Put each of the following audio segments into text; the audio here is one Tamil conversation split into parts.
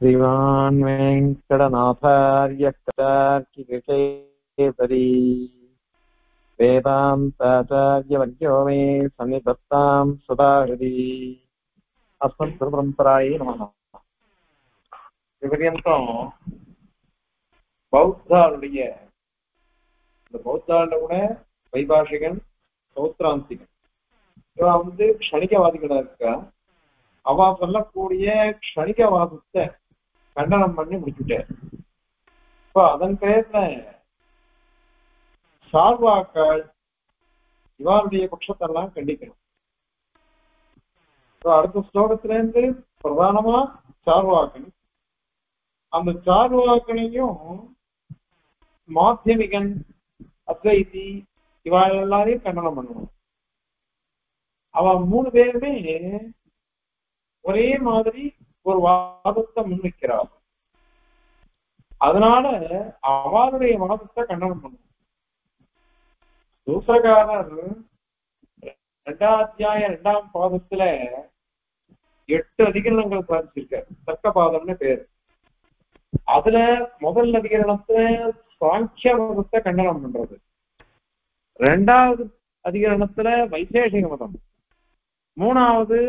श्रीमान् वेङ्कटनाथार्यः कटार्किकेसरी वेदान्ताचार्यवर्यो मे सन्निधत्तां सदा हृदि अस्मत् गुरुपरम्परायै नमः இதுவரையும் பௌத்தாளுடைய இந்த பௌத்தாள கூட வைபாஷிகன் சௌத்ராந்திகன் இவன் வந்து க்ஷணிகவாதிகளா இருக்கா அவ சொல்லக்கூடிய க்ஷணிகவாதத்தை கண்டனம் பண்ணி முடிச்சுட்டார் இப்போ அதன் பேர்ல சார்வாக்கள் இவருடைய பட்சத்தெல்லாம் கண்டிக்கணும். இப்போ அடுத்த ஸ்லோகத்திலேருந்து பிரதானமா சார்வாக்கணி அந்த சார்வாக்கனையும் மாத்தியமிகன் அத்வைதி இவாள் எல்லாரையும் கண்டனம் பண்ணணும். அவன் மூணு பேருமே ஒரே மாதிரி ஒரு வாதத்தை முன்வைக்கிறார். அதனால அவருடைய வாதத்தை கண்டனம் பண்ணும் சூசகாரர் ரெண்டாம் அத்தியாயம் ரெண்டாம் பாதத்துல எட்டு அதிகரணங்கள் சாதிச்சிருக்காரு தர்க்க பாதம்னு பேரு. அதுல முதல் அதிகரணத்துல சாங்கிய மதத்தை கண்டனம் பண்றது. ரெண்டாவது அதிகரணத்துல வைசேஷிக மதம். மூணாவது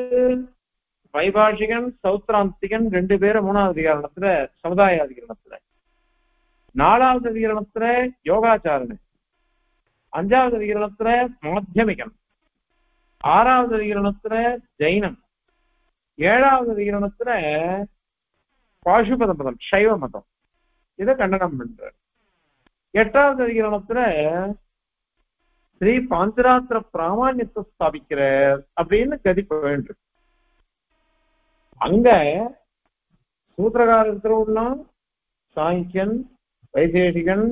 வைபாஷிகன் சௌத்ராந்திகன் ரெண்டு பேரும் மூணாவது அதிகாரணத்துல சமுதாய அதிகரணத்துல. நாலாவது அதிகரணத்துல யோகாச்சாரன். அஞ்சாவது அதிகரணத்துல மாத்தியமிகன். ஆறாவது அதிகரணத்துல ஜெயினம் ஏழாவது அதிகரணத்துல பாசுபத மதம் சைவ மதம் இதை கண்டனம் பண்ற எட்டாவது அதிகரணத்துல ஸ்ரீ பாஞ்சராத்திர பிராமணியத்தை ஸ்தாபிக்கிற அப்படின்னு கதிப்ப வேண்டும் அங்க சூத்திரகாரத்துல உள்ளான் சாங்கியன் வைசேஷிகன்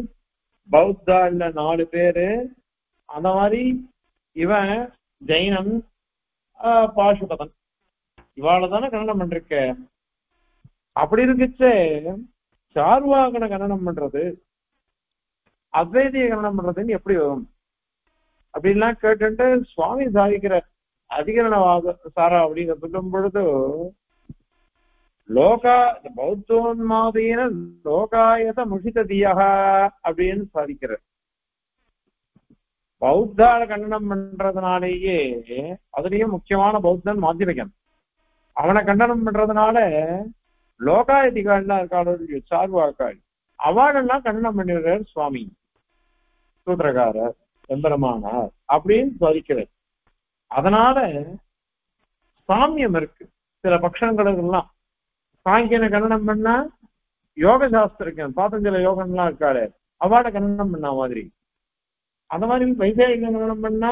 பௌத்தா இல்ல நாலு பேரு. அந்த மாதிரி இவன் ஜெயினன் பாஷுபதன் இவாள தானே கண்டனம் பண்றிருக்க அப்படி இருக்குச்சே சார்வாகன கண்டனம் பண்றது. அத்வைதிய கண்டனம் பண்றதுன்னு எப்படி வரும்? அப்படின்லாம் கேட்டுட்டு சுவாமி சாதிக்கிற அதிகரணவாத சாரா அப்படின்னு சொல்லும் பொழுது லோகா பௌத்தோன்மாதீன லோகாயத முஷிததியா அப்படின்னு சாதிக்கிறார். பௌத்தால கண்டனம் பண்றதுனாலேயே அதுலயும் முக்கியமான பௌத்தன் மாத்தியமிகன் அவனை கண்டனம் பண்றதுனால லோகாயதிகாலாம் இருக்காளோ சார்வாக்காள் அவாடெல்லாம் கண்டனம் பண்ணிடுறார் சுவாமி. சூத்திரகாரர் எம்பெருமானார் அப்படின்னு சாதிக்கிறார். அதனால சாமியம் இருக்கு. சில பட்சங்களுக்கெல்லாம் சாங்கியனை கண்டனம் பண்ணா யோக சாஸ்திரிக்கன் பாத்தஞ்சல யோகம்லாம் இருக்காரு. அவாட கண்டனம் பண்ண மாதிரி. அந்த மாதிரி வைசேக கண்டனம் பண்ணா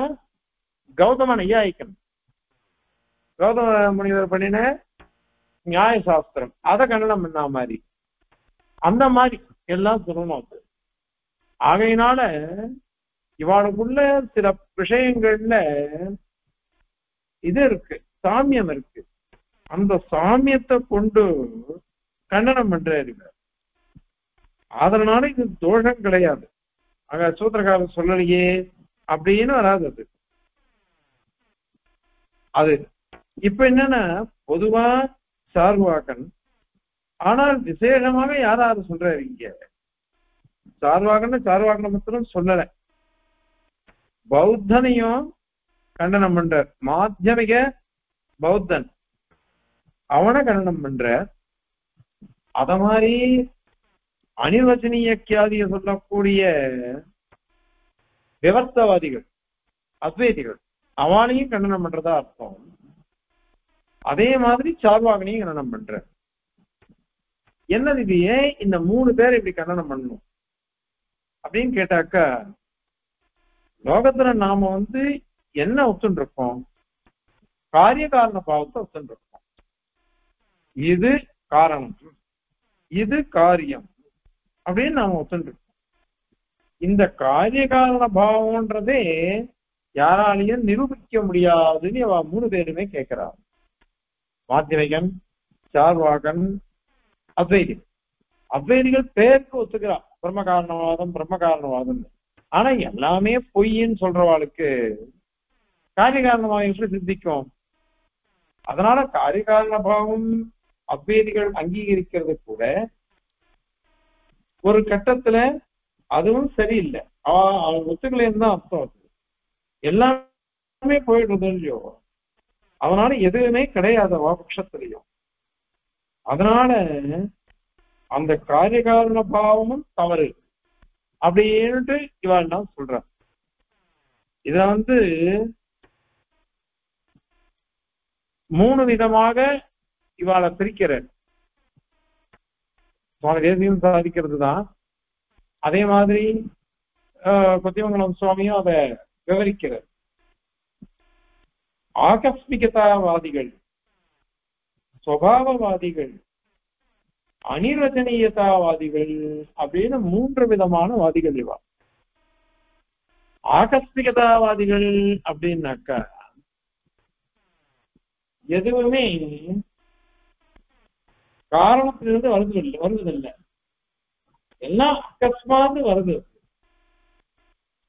கௌதம நையாயிக்கன் கௌதம முனிவர் பண்ணின நியாய சாஸ்திரம். அதை கண்டனம் பண்ண மாதிரி. அந்த மாதிரி எல்லாம் சொல்லணும் அது ஆகையினால இவாளுக்குள்ள சில விஷயங்கள்ல இது இருக்கு சாமியம் இருக்கு. அந்த சாமியத்தை கொண்டு கண்டனம் பண்றாரு அதனால இது தோஷம் கிடையாது. ஆக சூத்திரகாரன் சொல்லலையே அப்படின்னு வராது அது. அது இப்ப என்னன்னா பொதுவா சார்வாகன் ஆனால் விசேஷமாக யாராவது சொல்றாரு இங்க? சார்வாகன சார்வாகன மத்திரம் சொல்லல. பௌத்தனையும் கண்டனம் பண்றார். மாத்தியமிக பௌத்தன். அவனை கண்டனம் பண்ற. அத மாதிரி அனிர்வச்சனீய கியாதிய சொல்லக்கூடிய விவர்த்தவாதிகள் அத்வைதிகள் அவனையும் கண்டனம் பண்றதா அர்த்தம். அதே மாதிரி சார்வாகனையும் கண்டனம் பண்ற. என்னது இது? ஏன் இந்த மூணு பேர் இப்படி கண்டனம் பண்ணணும் அப்படின்னு கேட்டாக்கா லோகத்துல நாம வந்து என்ன ஒத்துன்னு இருக்கோம் காரிய காரண பாவத்தை ஒத்துன்னு இருக்கோம் இது காரணம். இது காரியம். அப்படின்னு நாம ஒத்துருக்கோம் இந்த காரிய காரண பாவம்ன்றதே யாராலையும் நிரூபிக்க முடியாதுன்னு அவ மூணு பேருமே கேட்கிறார் மாத்திரைகன் சார்வாகன் அத்வைதி. அத்வைதிகள் பேருக்கு ஒத்துக்கிறா. பிரம்ம காரணவாதம் பிரம்ம காரணவாதம் ஆனா எல்லாமே பொய்ன்னு சொல்றவாளுக்கு காரிய காரணமாக எப்படி சித்திக்கும். அதனால காரிய காரண பாவம் அத்வைதிகள் அங்கீகரிக்கிறது கூட ஒரு கட்டத்துல அதுவும் சரியில்லை. அவன் அவங்க ஒத்துக்கலைன்னு தான் அர்த்தம் அது. எல்லாமே போயிடுறது இல்லையோ அதனால எதுவுமே கிடையாது அவ பட்சத்திலையும். அதனால அந்த காரியகாரண பாவமும் தவறு. அப்படின்ட்டு நான் சொல்றாங்க இத வந்து மூணு விதமாக இவாளை பிரிக்கிற சுவாமி தேசியம் சாதிக்கிறது தான் அதே மாதிரி ஆஹ், கொத்திமங்கலம் சுவாமியும் அதை விவரிக்கிறார். ஆகஸ்மிகதாவாதிகள் சுவாவவாதிகள் அனிரஜனீயதாவாதிகள் அப்படின்னு மூன்று விதமான வாதிகள் இவா. ஆகஸ்மிகதாவாதிகள் அப்படின்னாக்கா எதுவுமே காரணத்திலிருந்து வருது இல்லை வருவதில்லை. எல்லாம் அகஸ்மாத்து வருது?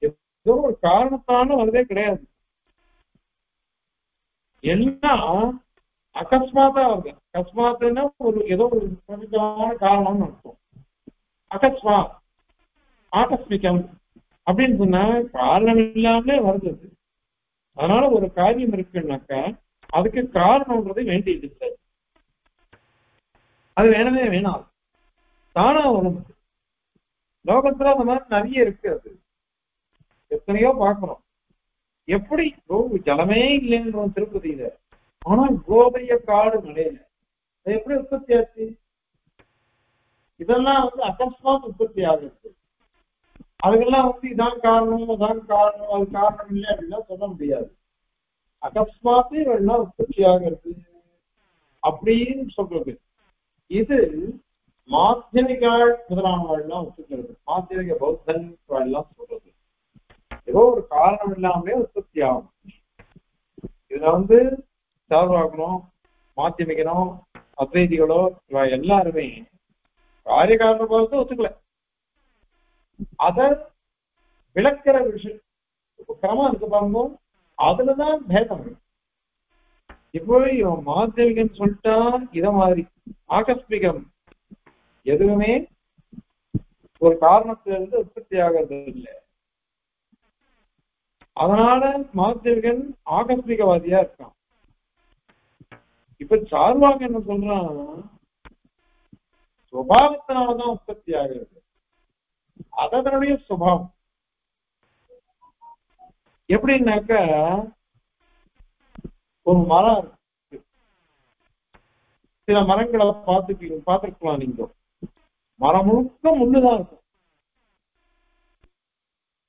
ஏதோ ஒரு காரணத்தான வருதே கிடையாது. எல்லாம் அகஸ்மாத்தா வருது? அகஸ்மாத்துன்னா ஒரு ஏதோ ஒரு பிரபஞ்சமான காரணம்னு அர்த்தம். அகஸ்மாத் ஆகஸ்மிகம் அப்படின்னு சொன்னா காரணம் இல்லாமலே வருது. அதனால ஒரு காரியம் இருக்குன்னாக்கா அதுக்கு காரணம்ன்றது வேண்டியது இல்லை அது வேணவே வேணாம். தானா வரும். லோகத்துல அந்த மாதிரி நிறைய இருக்கு அது. எத்தனையோ பாக்குறோம் எப்படி? கோவு ஜலமே இல்லைன்றோம் திருப்பதியில. ஆனா கோபைய காடு மலையில அது எப்படி உற்பத்தி ஆச்சு? இதெல்லாம் வந்து அகஸ்மாத் உற்பத்தி ஆகுது. அதுக்கெல்லாம் வந்து இதான் காரணம் அதான் காரணம் அது காரணம் இல்லை அப்படின்னா சொல்ல முடியாது. அகஸ்மாத்து இவெல்லாம் உற்பத்தி ஆகிறது அப்படின்னு சொல்றது. இது மாத்தியமிகாள் முதலானவாள்லாம் ஒத்துக்கிறது மாத்தியமிக பௌத்தன் சொல்றது. ஏதோ ஒரு காரணம் இல்லாமலே உற்பத்தி ஆகும். இதுல வந்து சார்பாகணும் மாத்தியமிகனும் அத்வைதிகளோ இவ எல்லாருமே காரிய காரண பாவத்தை ஒத்துக்கல. அத விளக்கிற விஷயம். கிரமம் இருக்கு பாருங்க. அதுலதான் பேதம். இருக்கு. இப்போ இவன் மாத்தியமிகன் சொல்லிட்டா இத மாதிரி. ஆகஸ்மிகம். எதுவுமே ஒரு காரணத்துல இருந்து உற்பத்தி ஆகிறது இல்லை அதனால மாத்தியமிகன் ஆகஸ்மிகவாதியா இருக்கான். இப்ப சார்வாக என்ன சொல்றான்? சுபாவத்தினாலதான் உற்பத்தி ஆகிறது. அதனுடைய சுபாவம். எப்படின்னாக்க ஒரு மரம் இருக்கு. சில மரங்களை பார்த்து பார்த்துருக்கலாம் நீங்க. மரம் முழுக்க முள்ளுதான் இருக்கும்.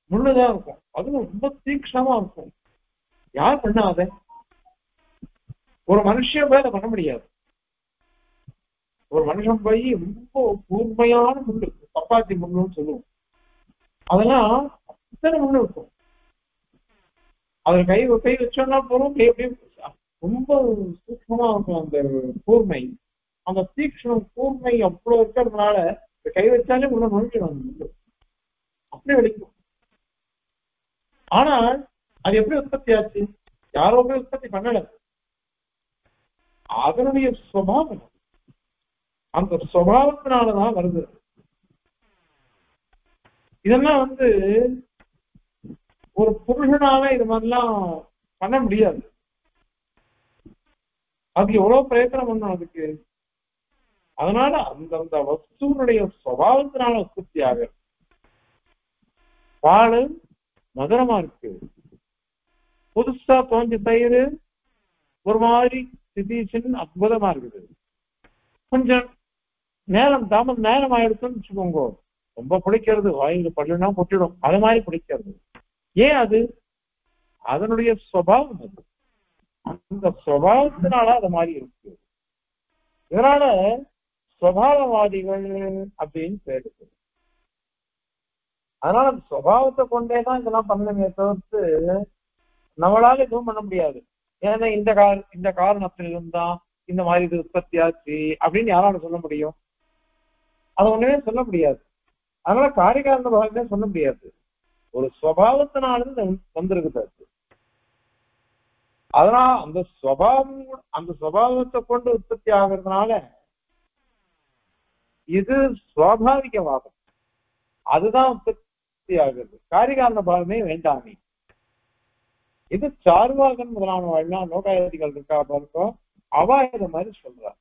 முள்ளுதான் இருக்கும். அதுவும் ரொம்ப தீக்ஷணமா இருக்கும். யார் பண்ணாத ஒரு மனுஷன் போய் அதை பண்ண முடியாது. ஒரு மனுஷன் போய் ரொம்ப கூர்மையான முள்ளு சப்பாத்தி முள்ளுன்னு சொல்லுவோம். அதெல்லாம் அத்தனை முள்ளு இருக்கும். அதுல கை கை வச்சோம்னா போறோம் கை அப்படியே ரொம்ப சூக்மமா இருக்கும் அந்த கூர்மை. அந்த தீக்ஷணம் கூர்மை அவ்வளவு இருக்கிறதுனால கை வச்சாலே உள்ள நுழைஞ்சிடும் அந்த அப்படியே வலிக்கும் ஆனால் அது எப்படி உற்பத்தி ஆச்சு? யாரோ போய் உற்பத்தி பண்ணல. அதனுடைய சுவாவம் அந்த சுவாவத்தினாலதான் வருது. இதெல்லாம் வந்து ஒரு புருஷனால இது மாதிரிலாம் பண்ண முடியாது. அது எவ்வளவு பிரயத்தனம் பண்ணும் அதுக்கு? அதனால அந்தந்த வஸ்துவனுடைய சுவாவத்தினால உற்பத்தி ஆகுது. பால் மதுரமா இருக்கு. புதுசா தோஞ்ச தயிர் ஒரு மாதிரி சிதீஷன் அற்புதமா இருக்குது. கொஞ்சம் நேரம் தாமம் நேரம் ஆயிடுச்சுன்னு வச்சுக்கோங்க. ரொம்ப பிடிக்கிறது வாயில பல்லுனா கொட்டிடும். அது மாதிரி பிடிக்கிறது. ஏன் அது? அதனுடைய சுவாவம் அது. அந்த சுவாவத்தினால அது மாதிரி இருக்கு. இதனால சுவாவவாதிகள் அப்படின்னு பேர். அதனால அந்த சுவாவத்தை கொண்டேதான் இதெல்லாம் பண்ணணுமே தவிர்த்து நம்மளால எதுவும் பண்ண முடியாது. ஏன்னா இந்த கார இந்த காரணத்திலிருந்தான் இந்த மாதிரி இது உற்பத்தி ஆச்சு அப்படின்னு யாரால சொல்ல முடியும்? அதை ஒண்ணுமே சொல்ல முடியாது. அதனால காரிகாரண பாகமே சொல்ல முடியாது. ஒரு சுவாவத்தினால வந்திருக்கு அது. அதனால அந்த சுவாவம் அந்த சுவாவத்தை கொண்டு உற்பத்தி ஆகிறதுனால இது சுவாபாவிகவாதம் அதுதான் உற்பத்தி ஆகுது காரிகாரண பாவமே வேண்டாமே. இது சார்வாகன் முதலானவெல்லாம் லோகாயதிகள் இருக்கா பாருக்கோ அவ இத மாதிரி சொல்றா.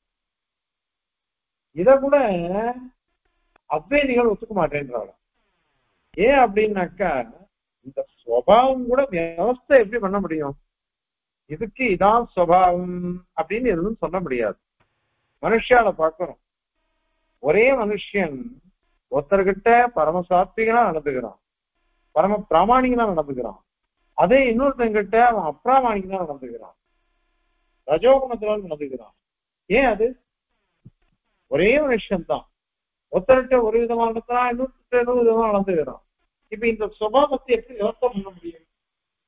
இத கூட அத்வைதிகள் ஒத்துக்க மாட்டேன்றாங்க ஏன் அப்படின்னாக்கா இந்த சுவாவம் கூட வியவஸ்தை எப்படி பண்ண முடியும்? இதுக்கு இதான் சுவாவம் அப்படின்னு எதுவும் சொல்ல முடியாது. மனுஷால பார்க்கிறோம். ஒரே மனுஷன் ஒருத்தர்கிட்ட பரம சாத்விகனா நடந்துக்கிறான். பரம பிராமணிகனா நடந்துக்கிறான். அதே இன்னொருத்தங்கிட்ட அவன் அப்பிராமணிகனா நடந்துக்கிறான். ரஜோகுணத்துல நடந்துக்கிறான். ஏன் அது? ஒரே மனுஷன் தான். ஒருத்தர்கிட்ட ஒரு விதமா நடத்துறான் இன்னொருத்தர் இன்னொரு விதமா நடந்துக்கிறான். இப்ப இந்த சுபாவத்தை எப்படி விவசாயம் பண்ண முடியும்?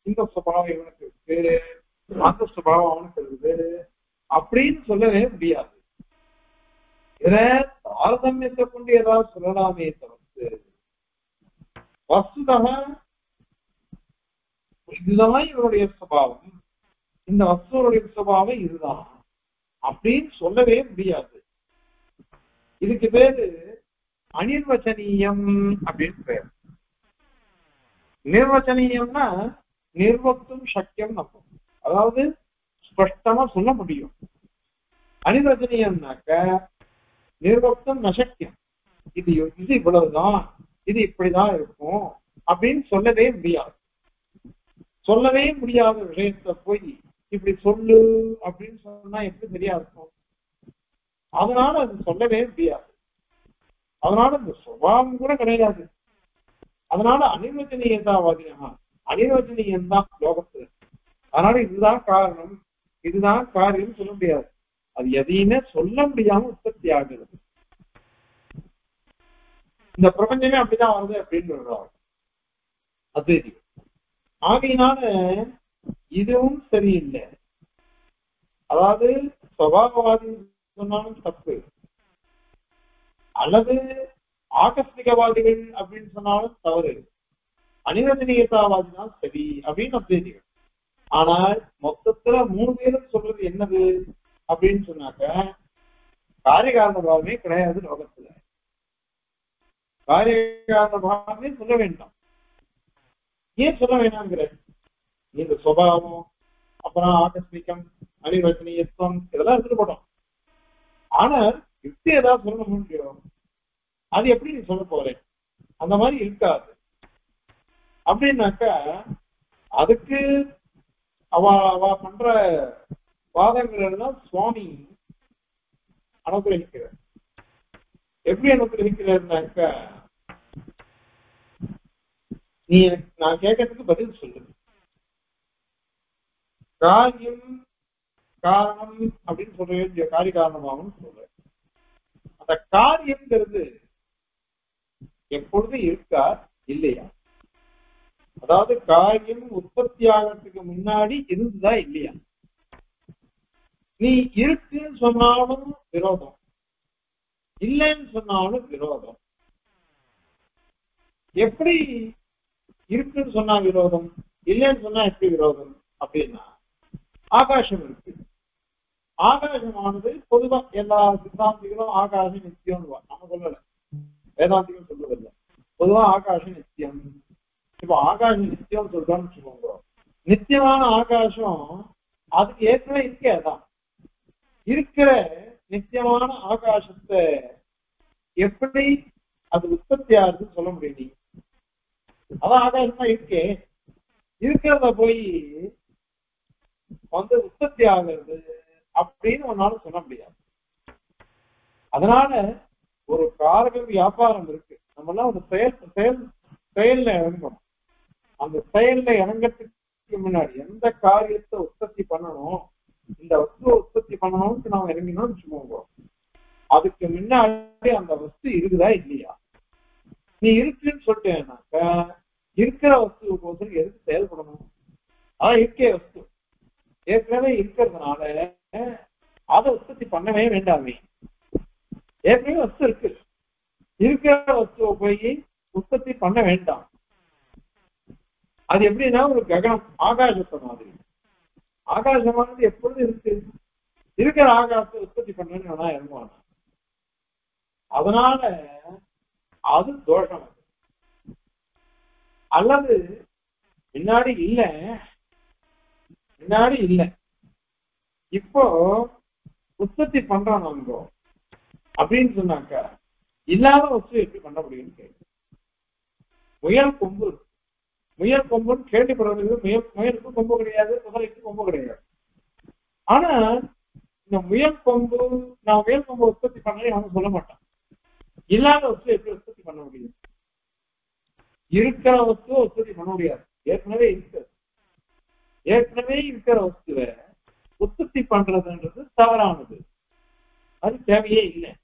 இந்த சுபாவம் இவனுக்கு இருக்கு அந்த சுபாவம் அவனுக்கு இருக்குது அப்படின்னு சொல்லவே முடியாது. இதை தாரதமியத்தை கொண்டு ஏதாவது சொல்லலாமே தவிர்த்து வஸ்துதக இதுதான் இவருடைய சுபாவம். இந்த வஸ்துவனுடைய சுபாவம் இதுதான். அப்படின்னு சொல்லவே முடியாது. இதுக்கு பேரு அனிர்வச்சனீயம் அப்படின்னு பேர். நிர்வச்சனீயம்னா நிர்வகத்தும் சக்கியம் நம்ம அதாவது ஸ்பஷ்டமா சொல்ல முடியும். அனிர்வச்சனீயம்னாக்க நிர்வக்தம் நசக்கியம் இது இது இவ்வளவுதான் இது இப்படிதான் இருக்கும் அப்படின்னு சொல்லவே முடியாது. சொல்லவே முடியாத விஷயத்த போய் இப்படி சொல்லு அப்படின்னு சொன்னா எப்படி சரியா இருக்கும்? அதனால அது சொல்லவே முடியாது. அதனால இந்த சுபாவம் கூட கிடையாது. அதனால அனிர்வச்சனீயதாவாதியா அனிர்வச்சனீயம் தான் லோகத்துல. அதனால இதுதான் காரணம். இதுதான் காரியம் சொல்ல முடியாது. அது எதையுமே சொல்ல முடியாம உற்பத்தி ஆகுது. இந்த பிரபஞ்சமே அப்படிதான் வருது அப்படின்னு சொல்றாங்க. அத்வைதி ஆகையினால இதுவும் சரியில்லை. அதாவது சுவாபவாதி சொன்னாலும் தப்பு. அல்லது ஆகஸ்மிகவாதிகள் அப்படின்னு சொன்னாலும் தவறு. அனிரஞ்சனீயதாவாதிதான் சரி அப்படின்னு அத்வைதிகள் ஆனால் மொத்தத்துல மூணு பேரும் சொல்றது என்னது? அப்படின்னு சொன்னாக்க காரியகாரண பாவமே கிடையாது லோகத்துல. காரியகாரண பாவமே சொல்ல வேண்டாம். ஏன் சொல்ல வேணாங்கிற இந்த சுபாவம் அப்புறம் ஆகஸ்மிகம் அனிர்வச்சனீயத்துவம் இதெல்லாம் எடுத்துட்டு போட்டோம். ஆனால் யுக்தி ஏதாவது சொல்ல முடியும் அது எப்படி நீ சொல்ல போறேன் அந்த மாதிரி இருக்காது. அப்படின்னாக்கா அதுக்கு அவ அவ பண்ற வாதங்கள் எல்லாம் சுவாமி அனுகிரகிக்கிறார். எப்படி அனுகிரகிக்கிறாருனாக்கா நீ எனக்கு நான் கேட்கறதுக்கு பதில் சொல்லு. காரியம் காரணம் அப்படின்னு சொல்ற வேண்டிய காரிய காரணமாகவும் சொல்றேன் அந்த காரியம்ங்கிறது எப்பொழுது இருக்கா? இல்லையா? அதாவது காரியம் உற்பத்தி ஆகிறதுக்கு முன்னாடி இருந்துதா இல்லையா? நீ இருக்குன்னு சொன்னாலும் விரோதம். இல்லைன்னு சொன்னாலும் விரோதம். எப்படி இருக்குன்னு சொன்னா விரோதம்? இல்லைன்னு சொன்னா எப்படி விரோதம்? அப்படின்னா ஆகாசம் இருக்கு. ஆகாசமானது பொதுவா எல்லா சித்தாந்திகளும் ஆகாசம் நித்தியம் நம்ம சொல்லல. வேதாந்திகள் சொல்றதில்ல பொதுவா ஆகாசம் நித்தியம். இப்ப ஆகாஷம் நித்தியம் சொல்றோம்னு வச்சுக்கோங்க. நித்தியமான ஆகாசம் அதுக்கு ஏற்கனவே இருக்கே அதான். இருக்கிற நித்தியமான ஆகாசத்தை எப்படி அது உற்பத்தி ஆகுதுன்னு சொல்ல முடியும் நீ அதான் ஆகாசமா இருக்கே. இருக்கிறத போய் வந்து உற்பத்தி ஆகிறது அப்படின்னு உன்னால சொல்ல முடியாது. அதனால ஒரு காரக வியாபாரம் இருக்கு. நம்ம எல்லாம் ஒரு செயல் செயல் செயல்ல இறங்கணும். அந்த செயல்ல இறங்கத்துக்கு முன்னாடி எந்த காரியத்தை உற்பத்தி பண்ணணும் இந்த வஸ்துவை உற்பத்தி பண்ணணும்னு நாம இறங்கினோம்னு வச்சுக்கோங்க. அதுக்கு முன்னாடி அந்த வஸ்து இருக்குதா இல்லையா? நீ இருக்குன்னு சொல்லிட்டேனாக்க இருக்கிற வஸ்துவுக்கு எதுக்கு செயல்படணும் அதான் இருக்கே வஸ்து. ஏற்கனவே இருக்கிறதுனால அதை உற்பத்தி பண்ணவே வேண்டாமே. ஏற்கனவே வஸ்து இருக்கு. இருக்கிற வஸ்துவை போய் உற்பத்தி பண்ண வேண்டாம். அது எப்படின்னா ஒரு ககனம் ஆகாசத்தை மாதிரி. ஆகாசமானது எப்பொழுது இருக்கு? இருக்கிற ஆகாசத்தை உற்பத்தி பண்ணணும்னு வேணா இறங்குவாங்க அதனால அது தோஷம். அது. அல்லது முன்னாடி இல்ல. முன்னாடி இல்ல. இப்போ உற்பத்தி பண்றோம் நம்ம. அப்படின்னு சொன்னாக்க இல்லாத வஸ்து எப்படி பண்ண முடியும்னு கேட்கு முயல் கொம்பு இருக்கு. முயல் கொம்புன்னு கேள்விப்படுறது முயல் முயலுக்கு கொம்பு கிடையாது குதிரைக்கு கொம்பு கிடையாது. ஆனா இந்த முயல் கொம்பு நான் முயல் கொம்பு உற்பத்தி பண்ணேன் அவன் சொல்ல மாட்டான். இல்லாத வஸ்து எப்படி உற்பத்தி பண்ண முடியும்? இருக்கிற வஸ்துவை உற்பத்தி பண்ண முடியாது. ஏற்கனவே இருக்கிறது. ஏற்கனவே இருக்கிற வஸ்துவை உற்பத்தி பண்றதுன்றது தவறானது. அது தேவையே இல்லை.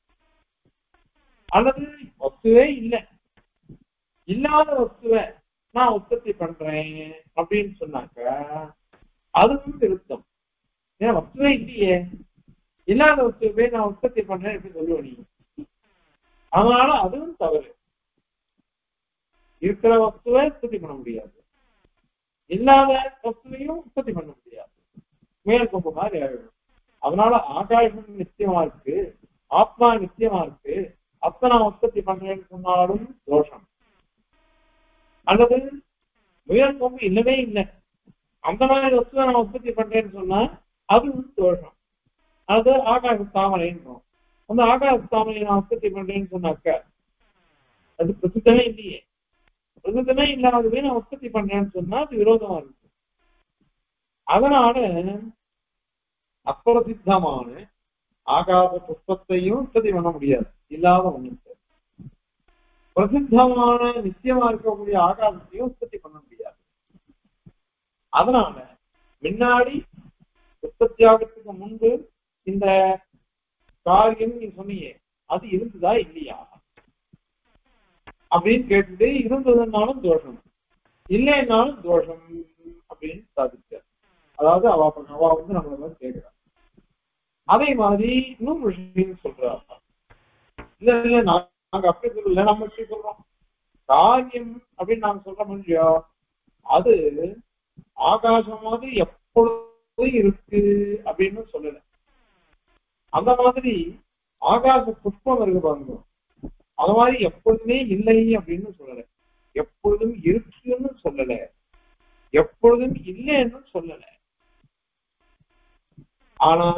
அல்லது வஸ்துவே இல்லை. இல்லாத வஸ்துவை நான் உற்பத்தி பண்றேன் அப்படின்னு சொன்னாக்க அதுவும் திருத்தம் ஏன் வஸ்துவே இல்லையே இல்லாத வஸ்துவே நான் உற்பத்தி பண்றேன் எப்படி சொல்லுவ நீ. அதனால அதுவும் தவறு. இருக்கிற வஸ்துவை உற்பத்தி பண்ண முடியாது. இல்லாத வஸ்துவையும் உற்பத்தி பண்ண முடியாது. மேற்கொம்பு மாதிரி ஆயிடும். அதனால ஆகாயம் நிச்சயமா இருக்கு. ஆத்மா நிச்சயமா இருக்கு. அப்ப நான் உற்பத்தி பண்றேன்னு சொன்னாலும் தோஷம். அல்லது உயர் கொம்பு இல்லவே இல்லை. அந்த மாதிரி வச்சு நான் உற்பத்தி பண்றேன்னு சொன்னா அது தோஷம் அது ஆகாச தாமரைன்றோம். அந்த ஆகாச தாமரை நான் உற்பத்தி பண்றேன்னு சொன்னாக்க அது பிரசித்தமே இல்லையே. பிரசித்தமே இல்லாதவே நான் உற்பத்தி பண்றேன்னு சொன்னா அது விரோதமா இருக்கு. அதனால அப்பிரசித்தமான ஆகாச புஷ்பத்தையும் உற்பத்தி பண்ண முடியாது. இல்லாத ஒண்ணு பிரசித்தமான நிச்சயமா இருக்கக்கூடிய ஆகாசத்தையும் உற்பத்தி பண்ண முடியாது. அதனால முன்னாடி உற்பத்தி ஆகிறதுக்கு முன்பு இந்த காரியம் நீ சொன்னீங்க அது இருந்ததா இல்லையா? அப்படின்னு கேட்டுட்டு இருந்ததுனாலும் தோஷம் இல்லைன்னாலும் தோஷம் அப்படின்னு சாதிச்சார். அதாவது அவ அவ வந்து நம்மள மாதிரி கேட்கிறான் அதே மாதிரி இன்னும் விஷயம் சொல்றாரு இல்ல இல்ல நாங்க அப்படி சொல்லல நம்ம எப்படி சொல்றோம். காரியம் அப்படின்னு நாங்க சொல்றோம் முடியும் அது ஆகாசம் மாதிரி எப்பொழுதும் இருக்கு அப்படின்னு சொல்லல. அந்த மாதிரி ஆகாச புஷ்பம் இருக்கு பாருங்க. அது மாதிரி எப்பொழுதுமே இல்லை அப்படின்னு சொல்லல. எப்பொழுதும் இருக்குன்னு சொல்லல. எப்பொழுதும் இல்லைன்னு சொல்லல. ஆனா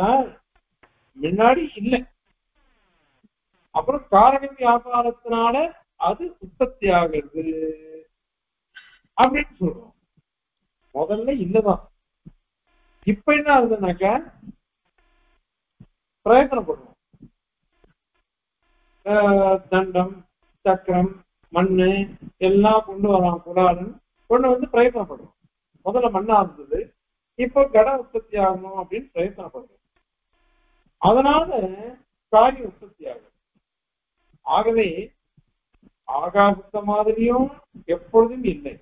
முன்னாடி இல்லை. அப்புறம் காரண வியாபாரத்தினால அது உற்பத்தி ஆகிறது அப்படின்னு சொல்றோம். முதல்ல இல்லதான் இப்ப என்ன ஆகுதுனாக்க பிரயத்தனம் பண்ணுவோம். தண்டம் சக்கரம் மண்ணு எல்லாம் கொண்டு வரான் குடாலன் கொண்டு வந்து பிரயத்தனப்படுறோம் முதல்ல மண்ணா இருந்தது இப்போ கட உற்பத்தி ஆகணும் அப்படின்னு பிரயத்தனப்படுறோம் அதனால காரி உற்பத்தி ஆகும் ஆகவே ஆகாசத்த மாதிரியும் எப்பொழுதும் இல்லை.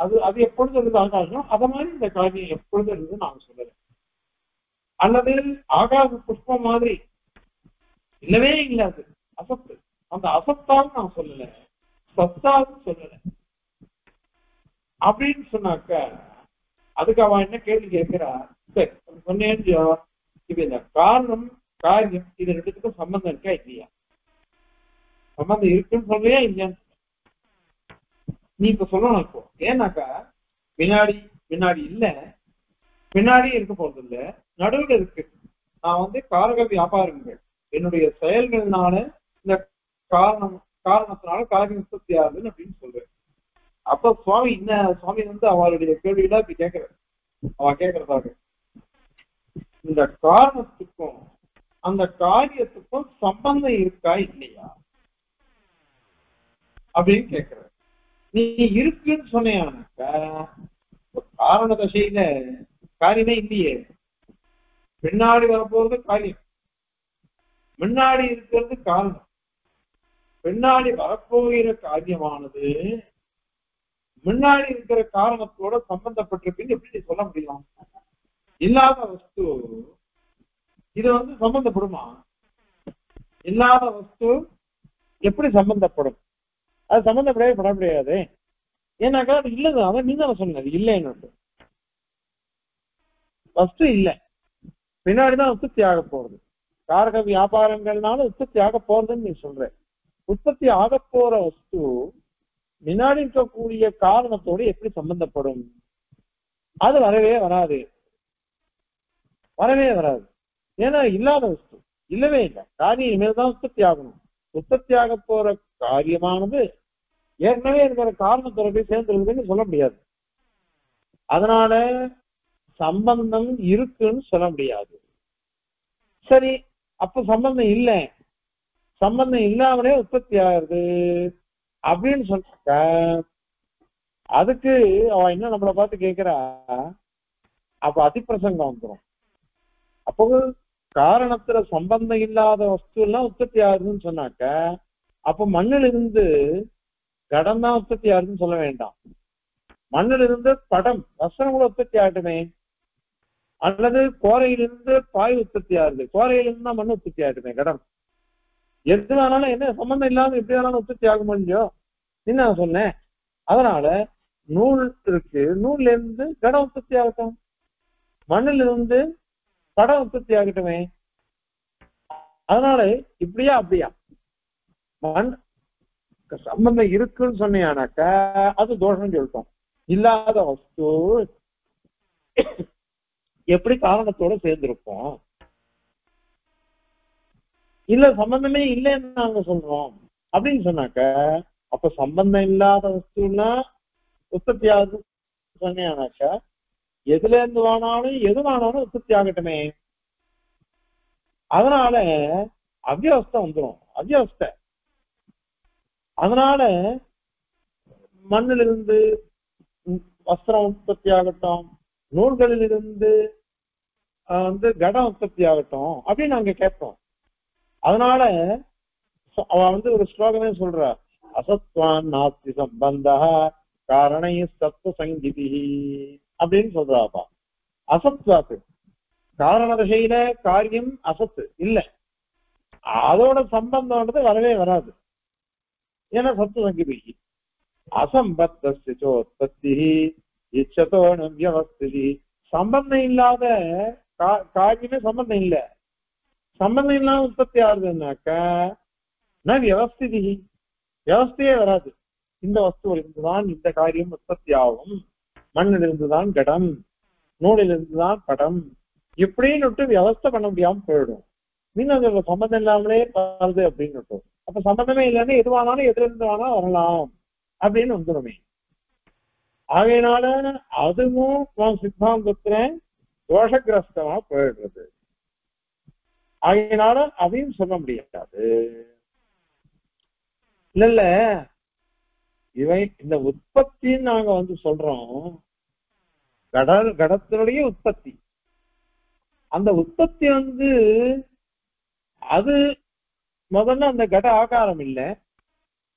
அது அது எப்பொழுது இருந்தது ஆகாசம்? அத மாதிரி இந்த காரியம் எப்பொழுது இருந்தது நான் சொல்லல. அல்லது ஆகாச புஷ்பம் மாதிரி இல்லவே இல்லை அது அசத்து. அந்த அசத்தாவும் நான் சொல்லல. சத்தாவும் சொல்லல. அப்படின்னு சொன்னாக்க அதுக்கு அவன் என்ன கேள்வி கேட்கிறா சரி சொன்னேன் இது இந்த காரணம் காரியம் இது ரெண்டுத்துக்கும் சம்பந்தம் இருக்கா இல்லையா? சம்பந்தம் இருக்குன்னு சொல்றியா இல்லையான்னு நீ இப்ப சொல்லணும் இப்போ. ஏன்னாக்கா பின்னாடி பின்னாடி இல்ல. பின்னாடி இருக்க போறது இல்ல. நடுவில் இருக்கு. நான் வந்து காரக வியாபாரங்கள். என்னுடைய செயல்கள்னால இந்த காரணம் காரணத்தினால காரக உற்பத்தி ஆகுதுன்னு அப்படின்னு சொல்றேன். அப்ப சுவாமி என்ன சுவாமி வந்து அவளுடைய கேள்வியில இப்படி கேட்கிற அவ கேட்கறதாக இந்த காரணத்துக்கும் அந்த காரியத்துக்கும் சம்பந்தம் இருக்கா இல்லையா? அப்படின்னு கேட்கிற நீ இருக்குன்னு சொன்னியானாக்கா காரண தசையில காரியமே இல்லையே. பின்னாடி வரப்போறது காரியம். முன்னாடி இருக்கிறது காரணம். பின்னாடி வரப்போகிற காரியமானது முன்னாடி இருக்கிற காரணத்தோட சம்பந்தப்பட்டிருக்குன்னு எப்படி சொல்ல முடியும்? இல்லாத வஸ்து இது வந்து சம்பந்தப்படுமா? இல்லாத வஸ்து எப்படி சம்பந்தப்படும்? அது சம்பந்தப்படவே பட முடியாது. ஏன்னாக்கா அது இல்லது அதான் நீ தானே சொன்னது இல்லைன்னு. வஸ்து இல்ல. பின்னாடிதான் உற்பத்தி ஆக போறது காரக வியாபாரங்கள்னால உற்பத்தி ஆக போறதுன்னு நீ சொல்ற. உற்பத்தி ஆக போற வஸ்து முன்னாடி இருக்கக்கூடிய காரணத்தோடு எப்படி சம்பந்தப்படும்? அது வரவே வராது. வரவே வராது. ஏன்னா இல்லாத வஸ்து. இல்லவே இல்லை. காரியம் இனிமேல் தான் உற்பத்தி ஆகணும். உற்பத்தி ஆக போற காரியமானது ஏற்கனவே இருக்கிற காரணத்தோட போய் சேர்ந்துருக்குதுன்னு சொல்ல முடியாது. அதனால சம்பந்தம் இருக்குன்னு சொல்ல முடியாது. சரி அப்ப சம்பந்தம் இல்லை. சம்பந்தம் இல்லாமலே உற்பத்தி ஆகுது அப்படின்னு சொல்றாக்க அதுக்கு அவ என்ன நம்மளை பார்த்து கேட்கிறா. அப்ப அதிப்பிரசங்கம் வந்துடும் அப்போ காரணத்துல சம்பந்தம் இல்லாத வஸ்து எல்லாம் உற்பத்தி ஆகுதுன்னு சொன்னாக்க அப்ப மண்ணில் இருந்து கடம் தான் உற்பத்தி ஆகுதுன்னு சொல்ல வேண்டாம். மண்ணில் இருந்து படம் வஸ்திரம் கூட உற்பத்தி ஆகட்டுமே. அல்லது கோரையிலிருந்து பாய் உற்பத்தி ஆகுது. கோரையிலிருந்து தான் மண் உற்பத்தி ஆகட்டுமே கடம். எது வேணாலும் என்ன சம்பந்தம் இல்லாம எப்படி வேணாலும் உற்பத்தி ஆக முடியும் என்ன நான் சொன்னேன். அதனால நூல் இருக்கு. நூல்ல இருந்து கடம் உற்பத்தி ஆகட்டும். மண்ணில் இருந்து படம் உற்பத்தி ஆகட்டுமே. அதனால இப்படியா அப்படியா? மண் சம்பந்தம் இருக்குன்னு சொன்னியானாக்கா அது தோஷம் சொல்லிட்டோம். இல்லாத வஸ்து எப்படி காரணத்தோட சேர்ந்திருப்போம்? இல்ல சம்பந்தமே இல்லைன்னு நாங்க சொல்றோம். அப்படின்னு சொன்னாக்க அப்ப சம்பந்தம் இல்லாத வஸ்துன்னா உற்பத்தி ஆகுது சொன்னாக்கா எதுல இருந்து வேணாலும் எது வேணாலும் உற்பத்தி ஆகட்டுமே. அதனால அவ்யவஸ்தை வந்துடும் அவ்யவஸ்தை அதனால மண்ணிலிருந்து வஸ்திரம் உற்பத்தி ஆகட்டும் நூல்களிலிருந்து வந்து கடம் உற்பத்தி ஆகட்டும் அப்படின்னு நாங்க கேட்போம். அதனால அவ வந்து ஒரு ஸ்லோகமே சொல்ற. அசத்வான் நாஸ்தி சம்பந்த காரணை சத்துவ சங்கிதி அப்படின்னு சொல்றாப்பா. அசத்வாத்து காரண காரியம் அசத்து இல்ல. அதோட சம்பந்தம்ன்றது வரவே வராது. ஏன்னா சத்துவ சங்கிதி அசம்பத்தோத்பத்தி இச்சதோ வியவஸ்தி சம்பந்தம் இல்லாத காரியமே சம்பந்தம் இல்ல சம்பந்தம் இல்லாம உற்பத்தி ஆகுதுன்னாக்கா நான் வியவஸ்தி வியவஸ்தையே வராது இந்த வஸ்துவில் இருந்துதான் இந்த காரியம் உற்பத்தி ஆகும் மண்ணில் இருந்துதான் கடம் நூலில் இருந்துதான் படம். இப்படின்னுட்டு வியவஸ்தை பண்ண முடியாம போயிடும். மீன் அதோட சம்பந்தம் இல்லாமலே வருது அப்படின்னு அப்ப சம்பந்தமே இல்லைன்னு எதுவானாலும் எதுல இருந்து வேணா வரலாம் அப்படின்னு வந்துடுமே ஆகையினால அதுவும் சித்தாந்தத்துல தோஷகிரஸ்தமா போயிடுறது. ஆகையினால அதையும் சொல்ல முடியாது. இல்ல இல்ல. இவை இந்த உற்பத்தின்னு நாங்க வந்து சொல்றோம். கடல் கடத்தினுடைய உற்பத்தி. அந்த உற்பத்தி வந்து அது முதல்ல அந்த கட ஆகாரம் இல்லை.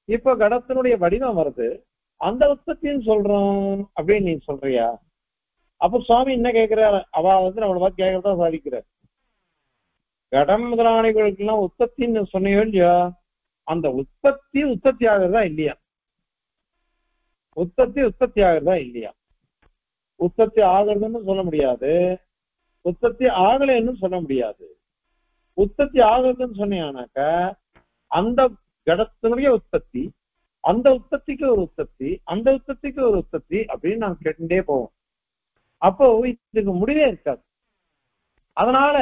இப்ப கடத்தினுடைய வடிவம் வருது. அந்த உற்பத்தின்னு சொல்றோம் அப்படின்னு நீ சொல்றியா? அப்ப சுவாமி என்ன கேட்கிறாரு அவ வந்து நம்மளை பார்த்து கேட்கறதா சாதிக்கிறார். கடம் முதலாளிகளுக்கு எல்லாம் உற்பத்தின்னு சொன்னையோ இல்லையா அந்த உற்பத்தி உற்பத்தி ஆகிறதா இல்லையா? உற்பத்தி உற்பத்தி ஆகிறதா இல்லையா? உற்பத்தி ஆகிறதுன்னு சொல்ல முடியாது. உற்பத்தி ஆகலைன்னு சொல்ல முடியாது. உற்பத்தி ஆகுதுன்னு சொன்னீங்கன்னாக்க அந்த கடத்தினுடைய உற்பத்தி அந்த உற்பத்திக்கு ஒரு உற்பத்தி அந்த உற்பத்திக்கு ஒரு உற்பத்தி அப்படின்னு நான் கேட்டுட்டே போவோம். அப்போ இதுக்கு முடிவே இருக்காது. அதனால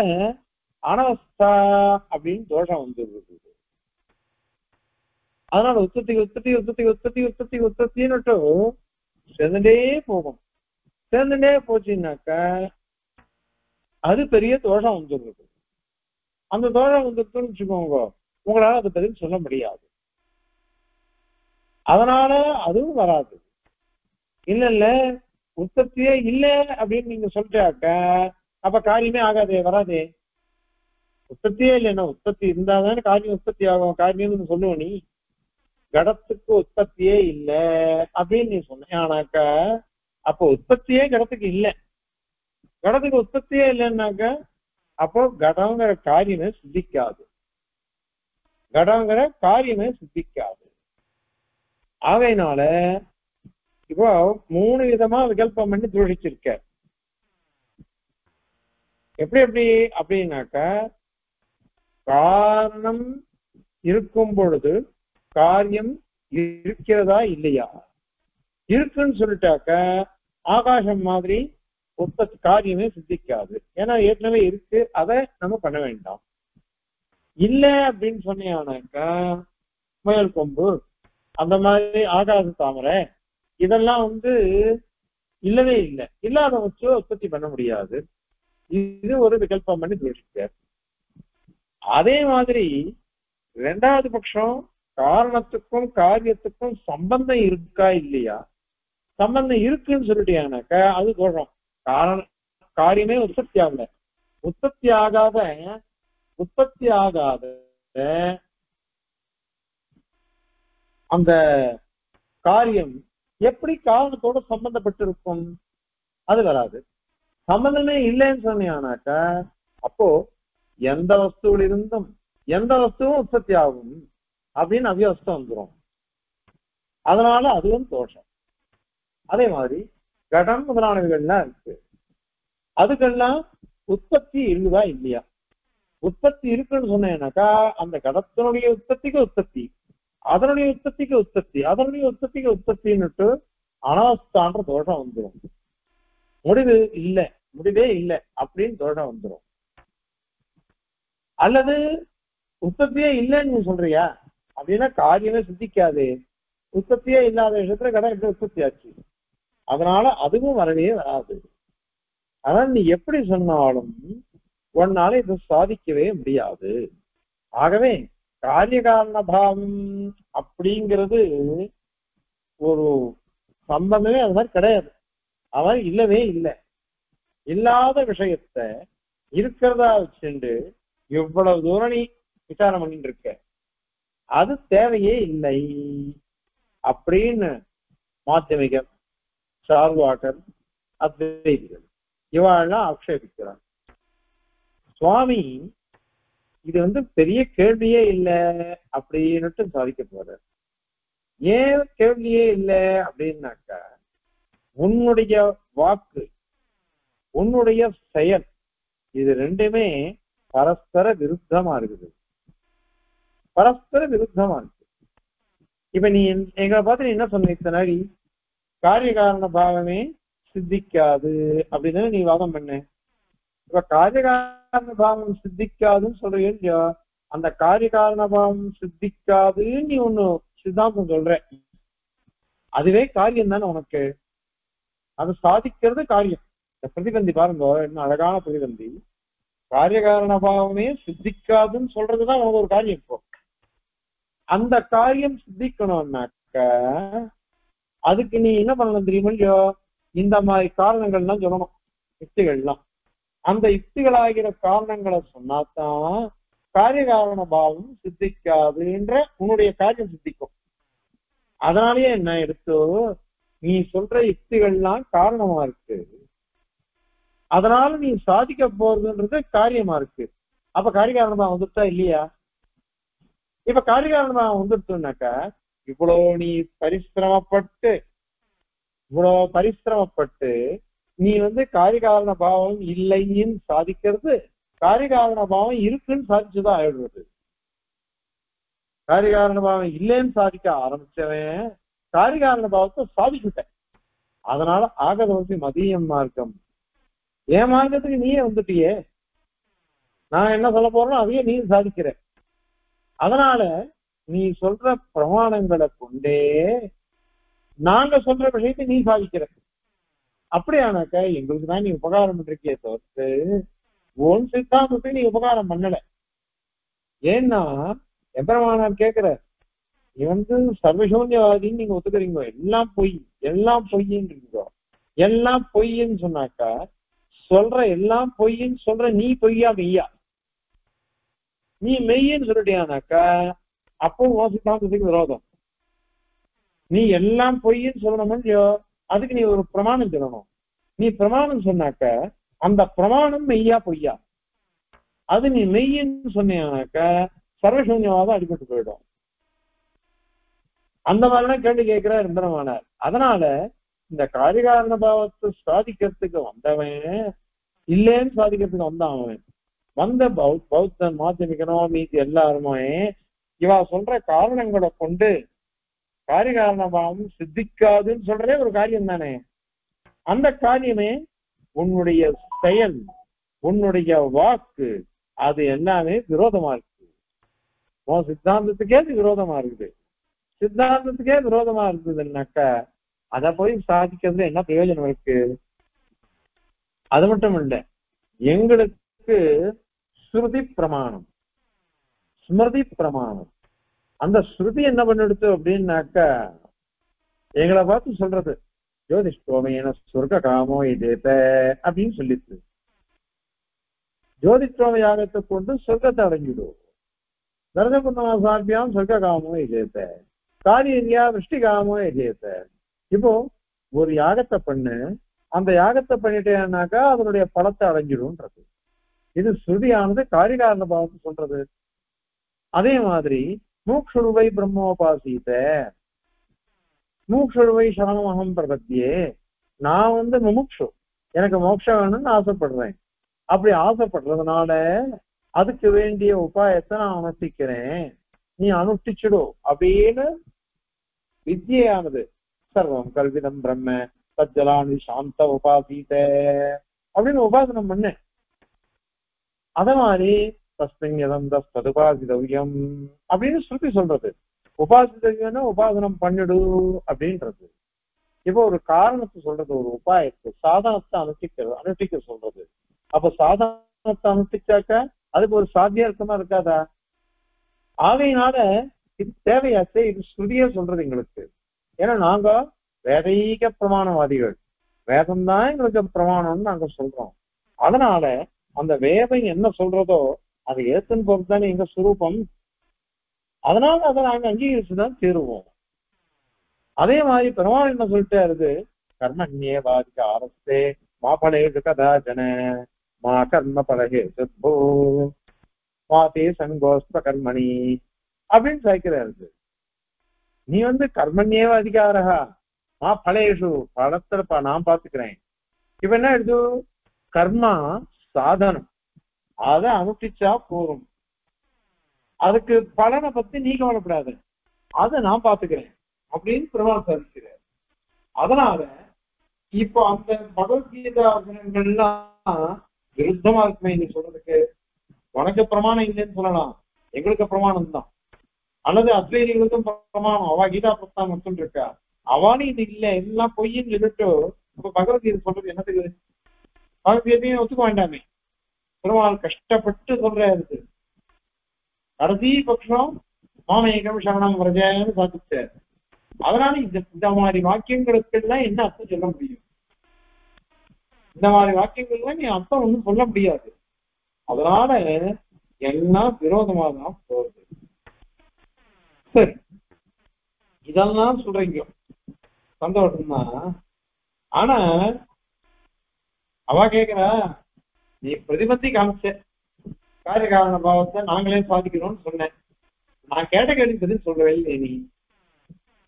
அனவஸ்தா அப்படின்னு தோஷம் வந்துருக்குது அதனால உற்பத்தி உற்பத்தி உற்பத்தி உற்பத்தி உற்பத்தி உற்பத்தின்னு சேர்ந்துட்டே போகும். சேர்ந்துட்டே போச்சுன்னாக்க அது பெரிய தோஷம் வந்துருக்குது அந்த தோஷம் வந்துருதுன்னு வச்சுக்கோங்க உங்களால அதை பதில் சொல்ல முடியாது. அதனால அதுவும் வராது. இல்ல இல்ல உற்பத்தியே இல்ல அப்படின்னு நீங்க சொல்றாக்க அப்ப காரியமே ஆகாதே வராதே. உற்பத்தியே இல்லைன்னா உற்பத்தி இருந்தாதானே காரியம் உற்பத்தி ஆகும். காரியம்னு சொல்லுவோம் நீ. கடத்துக்கு உற்பத்தியே இல்லை அப்படின்னு நீ சொன்ன ஆனாக்க அப்போ உற்பத்தியே கடத்துக்கு இல்லை. கடத்துக்கு உற்பத்தியே இல்லைன்னாக்க அப்போ கடங்கிற காரியமே சித்திக்காது. கடங்கிற காரியமே சித்திக்காது. ஆகையினால இப்போ மூணு விதமா விகல்பம் பண்ணி துழிச்சிருக்க எப்படி எப்படி? அப்படின்னாக்க காரணம் இருக்கும் பொழுது காரியம் இருக்கிறதா இல்லையா? இருக்குன்னு சொல்லிட்டாக்க ஆகாசம் மாதிரி உற்பத்தி காரியமே சித்திக்காது. ஏன்னா ஏற்கனவே இருக்கு. அதை நம்ம பண்ண வேண்டாம். இல்ல அப்படின்னு சொன்னீங்கன்னாக்கா முயல் கொம்பு அந்த மாதிரி ஆகாச தாமரை இதெல்லாம் வந்து இல்லவே இல்லை. இல்லாத வச்சு உற்பத்தி பண்ண முடியாது. இது ஒரு விகல்பம் பண்ணி தூஷிக்கார் அதே மாதிரி ரெண்டாவது பட்சம் காரணத்துக்கும் காரியத்துக்கும் சம்பந்தம் இருக்கா இல்லையா? சம்பந்தம் இருக்குன்னு சொல்லிட்டீங்கன்னாக்கா அது தோஷம் காரணம் காரியமே உற்பத்தி ஆகல உற்பத்தி ஆகாத உற்பத்தி ஆகாத அந்த காரியம் எப்படி காரணத்தோட சம்பந்தப்பட்டிருக்கும்? அது வராது. சம்பந்தமே இல்லைன்னு சொன்னியானாக்கா அப்போ எந்த வஸ்துவில் இருந்தும் எந்த வஸ்துவும் உற்பத்தி ஆகும் அப்படின்னு அவ்யவஸ்தம் வந்துடும் அதனால அதுவும் தோஷம். அதே மாதிரி கடன் முதலானவைகள்லாம் இருக்கு? அதுக்கெல்லாம் உற்பத்தி இருக்குதா இல்லையா? உற்பத்தி இருக்குன்னு சொன்னேன்னாக்கா அந்த கடத்தினுடைய உற்பத்திக்கு உற்பத்தி அதனுடைய உற்பத்திக்கு உற்பத்தி அதனுடைய உற்பத்திக்கு உற்பத்தின்னுட்டு அனாவஸ்தான்ற தோஷம் வந்துடும் முடிவு இல்லை முடிவே இல்லை அப்படின்னு தோஷம் வந்துடும் அல்லது உற்பத்தியே இல்லைன்னு நீ சொல்றியா? அப்படின்னா காரியமே சித்திக்காது. உற்பத்தியே இல்லாத விஷயத்துல கடை எப்படி உற்பத்தி ஆச்சு. அதனால அதுவும் வரவே வராது. ஆனா நீ எப்படி சொன்னாலும் உன்னால இதை சாதிக்கவே முடியாது. ஆகவே காரிய பாவம் அப்படிங்கிறது ஒரு சம்பந்தமே அது மாதிரி கிடையாது. அவன் இல்லவே இல்லை. இல்லாத விஷயத்த இருக்கிறதா வச்சுண்டு இவ்வளவு தூரம் நீ விசாரம் பண்ணிட்டு இருக்க. அது தேவையே இல்லை. அப்படின்னு மாத்தியமிகர் சார்வாகர் அத்வைதிகள். இவாளெல்லாம் ஆக்ஷேபிக்கிறார் சுவாமி இது வந்து பெரிய கேள்வியே இல்லை அப்படின்னுட்டு சாதிக்க போறார். ஏன் கேள்வியே இல்லை அப்படின்னாக்கா உன்னுடைய வாக்கு உன்னுடைய செயல் இது ரெண்டுமே பரஸ்பர விருத்தமா இருக்குது. பரஸ்பர விருத்தமா இருக்கு. இப்ப நீ எங்களை பார்த்து நீ என்ன சொன்ன இத்தனை காரியகாரண பாவமே சித்திக்காது. அப்படின்னு நீ வாதம் பண்ணு. இப்ப காரியகாரண பாவம் சித்திக்காதுன்னு சொல்றீங்க இல்லையா? அந்த காரியகாரண பாவம் சித்திக்காதுன்னு நீ ஒண்ணு சித்தாந்தம் சொல்ற. அதுவே காரியம் தானே உனக்கு. அது சாதிக்கிறது காரியம். இந்த பிரதிபந்தி பாருங்க என்ன அழகான பிரதிபந்தி. காரியகாரண பாவமே சித்திக்காதுன்னு சொல்றதுதான் உனக்கு ஒரு காரியம் இப்போ. அந்த காரியம் சித்திக்கணும்னாக்க அதுக்கு நீ என்ன பண்ணணும் தெரியுமா? இல்லையோ இந்த மாதிரி காரணங்கள்லாம் சொல்லணும். யுக்திகள்லாம். அந்த யுக்திகளாகிற காரணங்களை சொன்னாதான் காரியகாரண பாவம் சித்திக்காதுன்ற உன்னுடைய காரியம் சித்திக்கும். அதனாலயே என்ன எடுத்தோ நீ சொல்ற யுக்திகள்லாம் காரணமா இருக்கு. அதனால நீ சாதிக்க போறதுன்றது காரியமா இருக்கு. அப்ப காரியகாரணமா வந்துட்டா இல்லையா? இப்ப காரியகாரணமா வந்துருச்சுனாக்கா இவ்வளவு நீ பரிசிரமப்பட்டு இவ்வளவு பரிசிரமப்பட்டு நீ வந்து காரிகாரண பாவம் இல்லைன்னு சாதிக்கிறது காரிகாரண பாவம் இருக்குன்னு சாதிச்சுதான் ஆயிடுறது. காரிகாரண பாவம் இல்லைன்னு சாதிக்க ஆரம்பிச்சவன் காரிகாரண பாவத்தை சாதிக்கிட்டேன் அதனால ஆகதவசி மதியம் மார்க்கம். என் மார்க்கத்துக்கு நீயே வந்துட்டியே. நான் என்ன சொல்ல போறேனோ அதையே நீ சாதிக்கிற. அதனால நீ சொல்ற பிரமாணங்களை கொண்டே நாங்க சொல்ற விஷயத்தை நீ சாதிக்கிற. அப்படியானாக்க எங்களுக்கு தான் நீ உபகாரம் பண்றிருக்கிய தவிர்த்து உன் சித்தாந்தத்தை நீ உபகாரம் பண்ணல. ஏன்னா எம்பெருமானார் கேக்குற நீ வந்து சர்வசூன்யவாதின்னு நீங்க ஒத்துக்கிறீங்க எல்லாம் பொய் எல்லாம் பொய்ன்னு எல்லாம் பொய்ன்னு சொன்னாக்கா சொல்ற எல்லாம் பொய்ன்னு சொல்ற நீ பொய்யா மெய்யா? நீ மெய்யன்னு சொல்லிட்டியானாக்கா அப்போ உன் சித்தாந்தத்துக்கு விரோதம். நீ எல்லாம் பொய்ன்னு சொல்லணும் இல்லையோ? அதுக்கு நீ ஒரு பிரமாணம் சொல்லணும். நீ பிரமாணம் சொன்னாக்க அந்த பிரமாணம் மெய்யா பொய்யா? அது நீ மெய்யின்னு சொன்னீங்கன்னாக்க சர்வசூன்யவாதம் அடிபட்டு போயிடும். அந்த மாதிரிலாம் கேள்வி கேட்கிறார் இந்திரமானார். அதனால இந்த காரிகாரண பாவத்தை சாதிக்கிறதுக்கு வந்தவன் இல்லைன்னு சாதிக்கிறதுக்கு வந்தான் அவன். வந்த பௌத்தன் பௌத்தன் மாத்திமிக்கனோ மீதி எல்லாருமே இவா சொல்ற காரணங்களை கொண்டு காரியகாரணபாவம் சித்திக்காதுன்னு சொல்றதே ஒரு காரியம் தானே அந்த காரியமே உன்னுடைய செயல் உன்னுடைய வாக்கு அது எல்லாமே விரோதமா இருக்கு. உன் சித்தாந்தத்துக்கே அது விரோதமா இருக்குது. சித்தாந்தத்துக்கே விரோதமா இருந்ததுன்னாக்கா அத போய் சாதிக்கிறது என்ன பிரயோஜனம் இருக்கு? அது மட்டும் இல்ல எங்களுக்கு ஸ்ருதி பிரமாணம். ஸ்மிருதி பிரமாணம். அந்த ஸ்ருதி என்ன பண்ணிடுச்சு அப்படின்னாக்கா எங்களை பார்த்து சொல்றது ஜோதிஷ்டோமையன சொர்க்க காமோ இதேத அப்படின்னு சொல்லிட்டு. ஜோதிஷ்டோம யாகத்தை கொண்டு சொர்க்கத்தை அடைஞ்சிடும் தரதகுந்தமாசாபியாம் சொர்க்க காமோ இதேத்த. காரியரியா விஷ்டி காமோ இதேத்த. இப்போ ஒரு யாகத்தை பண்ணு அந்த யாகத்தை பண்ணிட்டேன்னாக்கா அதனுடைய பலத்தை அடைஞ்சிடும்ன்றது இது ஸ்ருதியானது காரிகாரண பாவத்தை சொல்றது. அதே மாதிரி மூக்ஷுருவை பிரம்மோபாசீத மூக்ஷுருவை அகம் பிரபத்தியே. நான் வந்து முமுக்ஷு. எனக்கு மோட்சம் வேணும்னு ஆசைப்படுறேன். அப்படி ஆசைப்படுறதுனால அதுக்கு வேண்டிய உபாயத்தை நான் அனுஷ்டிக்கிறேன். நீ அனுஷ்டிச்சிடு அப்படின்னு வித்தியானது சர்வம் கல்விதம் பிரம்ம சஜ்ஜலானி சாந்த உபாசீத அப்படின்னு உபாசனம் பண்ணேன். அத மாதிரி தஸ்மின் யதம் தஸ் அப்படின்னு ஸ்ருதி சொல்றது. உபாசிதவ்யம்னா உபாசனம் பண்ணிடு அப்படின்றது. இப்போ ஒரு காரணத்தை சொல்றது ஒரு உபாயத்தை சாதனத்தை அனுஷ்டிக்க அனுஷ்டிக்க சொல்றது. அப்ப சாதனத்தை அனுஷ்டிச்சாக்க அதுக்கு ஒரு சாத்தியார்த்தமா இருக்காதா? ஆகையினால இது தேவையாச்சே இது ஸ்ருதியே சொல்றது எங்களுக்கு. ஏன்னா நாங்க வேதீக பிரமாணவாதிகள். வேதம் தான் எங்களுக்கு பிரமாணம்னு நாங்க சொல்றோம். அதனால அந்த வேதம் என்ன சொல்றதோ அதை ஏத்துன்னு பொறுத்து தானே எங்க சுரூபம்? அதனால அதை நாங்க அங்கீகரிச்சுதான் தீருவோம். அதே மாதிரி பெருமாள் என்ன சொல்லிட்டாரு கர்மண்யே வாதிக்க ஆரஸ்தே கதா ஜன மா கர்ம பலகே சுத்போ மா தே சங்கோஸ்த கர்மணி அப்படின்னு சாய்க்கிறாரு நீ வந்து கர்மண்யேவ அதிகாரா மா பலேஷு பலத்துல நான் பாத்துக்கிறேன் இப்ப என்ன எடுத்து கர்மா சாதனம். அதை அனுஷ்டிச்சா போதும் அதுக்கு பலனை பத்தி நீ கவலைப்படாத. அதை நான் பாத்துக்கிறேன் அப்படின்னு பெருமாள் சாதிக்கிறார் அதனால இப்போ அந்த பகவத்கீதா வசனங்கள்லாம் விருத்தமா இருக்குமே நீ சொல்றதுக்கு. உனக்கு பிரமாணம் இல்லைன்னு சொல்லலாம். எங்களுக்கு பிரமாணம் தான். அல்லது அத்வைதிகளுக்கும் பிரமாணம். அவ கீதா பிரஸ்தானம் மட்டும் இருக்கா அவானி இது இல்ல. எல்லாம் பொய்ன்னு சொல்லிட்டு இப்ப பகவத்கீதை சொல்றது என்னத்துக்கு? பகவத்கீதையும் ஒத்துக்க வேண்டாமே. பெருமாள் கஷ்டப்பட்டு சொல்றாரு. கடைசி பட்சம் மாமேகம் சரணம் வரஜாயன்னு சாதிச்சார் அதனால இந்த இந்த மாதிரி வாக்கியங்களுக்கு எல்லாம் என்ன அர்த்தம் சொல்ல முடியும்? இந்த மாதிரி வாக்கியங்கள்லாம் நீ அர்த்தம் ஒண்ணும் சொல்ல முடியாது. அதனால எல்லாம் விரோதமா தான் போகுது சரி. இதெல்லாம் சொல்றீங்க. சந்தோஷம் தான் ஆனா அவ கேக்குறா நீ பிரதிபத்தி காமிச்ச காரியகாரண பாவத்தை நாங்களே சாதிக்கிறோம்னு சொன்னேன். நான் கேட்ட கேள்வி பதில் சொல்லவே இல்லை நீ.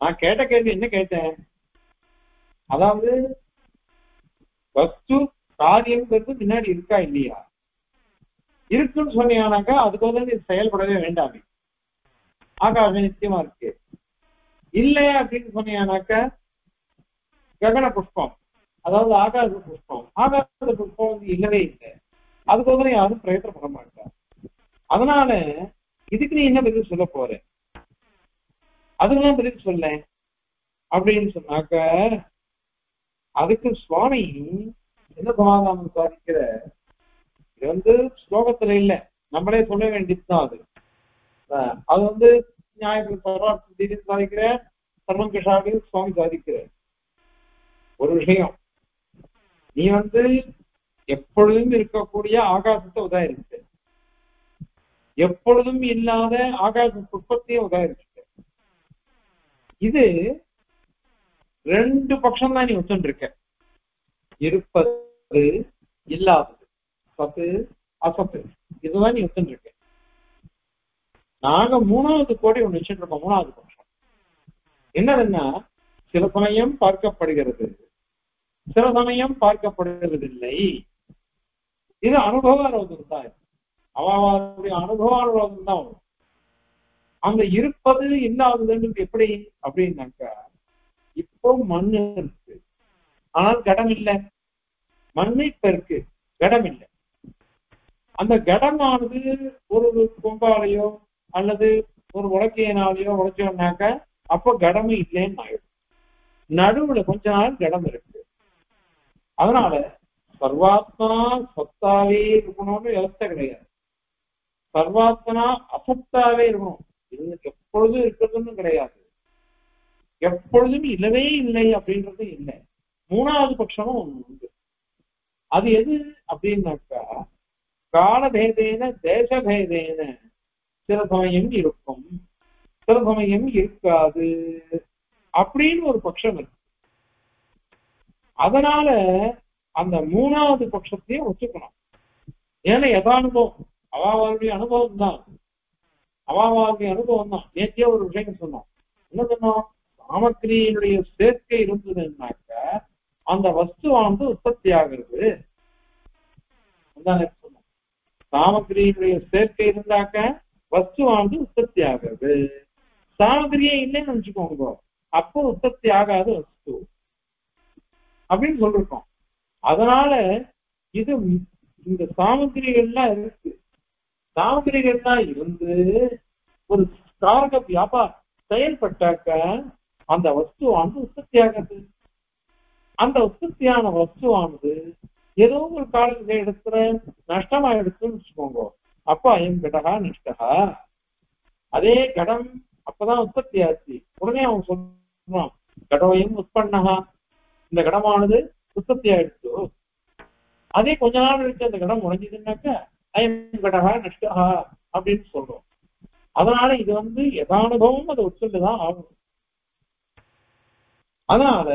நான் கேட்ட கேள்வி என்ன கேட்டேன்? அதாவது வஸ்து காரியங்கிறது முன்னாடி இருக்கா இல்லையா? இருக்குன்னு சொன்னீங்கன்னாக்கா அதுக்கு வந்து நீ செயல்படவே வேண்டாமே. ஆகாசம் நிச்சயமா இருக்கு. இல்லை அப்படின்னு சொன்னீங்கன்னாக்கா ககன புஷ்பம். அதாவது ஆகாச புஷ்பம். ஆகாச புஷ்பம் வந்து இல்லவே இல்லை. அதுக்கு யாரும் பிரயத்தனம் பண்ண மாட்டாங்க. அதனால இதுக்கு நீ என்ன பதில் சொல்ல போற? அதுக்கெல்லாம் பதில் சொல்ல அப்படின்னு சொன்னாக்க அதுக்கு சுவாமி என்ன சமாதானம் சாதிக்கிற? இது வந்து ஸ்லோகத்துல இல்ல. நம்மளே சொல்ல வேண்டியதுதான் அது. அது வந்து நியாயத்தில் சர்வார்த்தி சாதிக்கிற சர்வம் கிருஷ்ணாவில் சுவாமி சாதிக்கிற ஒரு விஷயம். நீ வந்து எப்பொழுதும் இருக்கக்கூடிய ஆகாசத்தை உதாரிச்சு எப்பொழுதும் இல்லாத ஆகாச புஷ்பத்தையும் உதாரிச்சு இது ரெண்டு பட்சம் தான் நீ வச்சுருக்க. இருப்பது இல்லாதது. சத்து அசத்து. இதுதான் நீ வச்சுருக்க. நாங்க மூணாவது கோடி ஒண்ணு வச்சுட்டு இருக்கோம் மூணாவது பட்சம் என்னதுன்னா சில சமயம் பார்க்கப்படுகிறது. சில சமயம் பார்க்கப்படுவதில்லை இது அனுபவ ரோதம் தான் அவனுடைய அனுபவானுபவம் தான் வரும் அங்க இருப்பது இல்லாததுன்றது எப்படி அப்படின்னாக்கா இப்போ மண்ணு இருக்கு. ஆனால் கடம் இல்லை. மண்ணு இப்ப இருக்கு. கடம் இல்லை. அந்த கடமானது ஒரு கொம்பாலையோ அல்லது ஒரு உலக்கையினாலேயோ உழைச்சோம்னாக்கா அப்போ கடமை இல்லைன்னு ஆயிடும். நடுவுல கொஞ்ச நாள் கடம் இருக்கு. அதனால சர்வாத்மனா சத்தாவே இருக்கணும்னு விவஸ்தை கிடையாது. சர்வாத்மனா அசத்தாவே இருக்கணும். இது எப்பொழுதும் இருக்கிறதுன்னு கிடையாது. எப்பொழுதும் இல்லவே இல்லை அப்படின்றது இல்லை. மூணாவது பட்சமும் ஒண்ணு உண்டு. அது எது அப்படின்னாக்கா காலபேதேன தேசபேதேன. சில சமயம் இருக்கும் சில சமயம் இருக்காது அப்படின்னு ஒரு பட்சம் இருக்கு. அதனால அந்த மூணாவது பட்சத்தையும் வச்சுக்கணும். ஏன்னா யதானுபவம் அவாவாளுடைய அனுபவம் தான். அவாவாளுடைய அனுபவம் தான். நேற்றே ஒரு விஷயம் சொன்னோம். என்ன சொன்னோம்? சாமக்கிரியினுடைய சேர்க்கை இருந்ததுன்னாக்க அந்த வஸ்துவானது உற்பத்தி ஆகிறது. சொன்னோம். சாமக்கிரியினுடைய சேர்க்கை இருந்தாக்க வஸ்துவானது உற்பத்தி ஆகிறது சாமக்கிரியே இல்லைன்னு நினைச்சுக்கோங்க. அப்போ உற்பத்தி ஆகாத வஸ்து. அப்படின்னு சொல்லிருக்கோம். அதனால இது இந்த சாமகிரிகள்லாம் இருக்கு. சாமகிரிகள்லாம் இருந்து ஒரு காரக வியாபாரம் செயல்பட்டாக்க அந்த வஸ்துவானது உற்பத்தி ஆகுது அந்த உற்பத்தியான வஸ்துவானது ஏதோ ஒரு கால எடுத்துற நஷ்டமா எடுத்துன்னு வச்சுக்கோங்க. அப்ப அயம் கடகா நஷ்டகா. அதே கடம் அப்பதான் உற்பத்தி ஆச்சு உடனே அவன் சொல்றான் கடவையும் உற்பன்னகா. இந்த கடமானது உற்பத்தி ஆயிடுச்சு. அதே கொஞ்ச நாள் இருக்கு அந்த கடம் உடைஞ்சதுன்னாக்க அயம் கடகா நஷ்டகா அப்படின்னு சொல்றோம். அதனால இது வந்து எதானுபவம் அதை ஒத்துண்டுதான் ஆகும் அதனால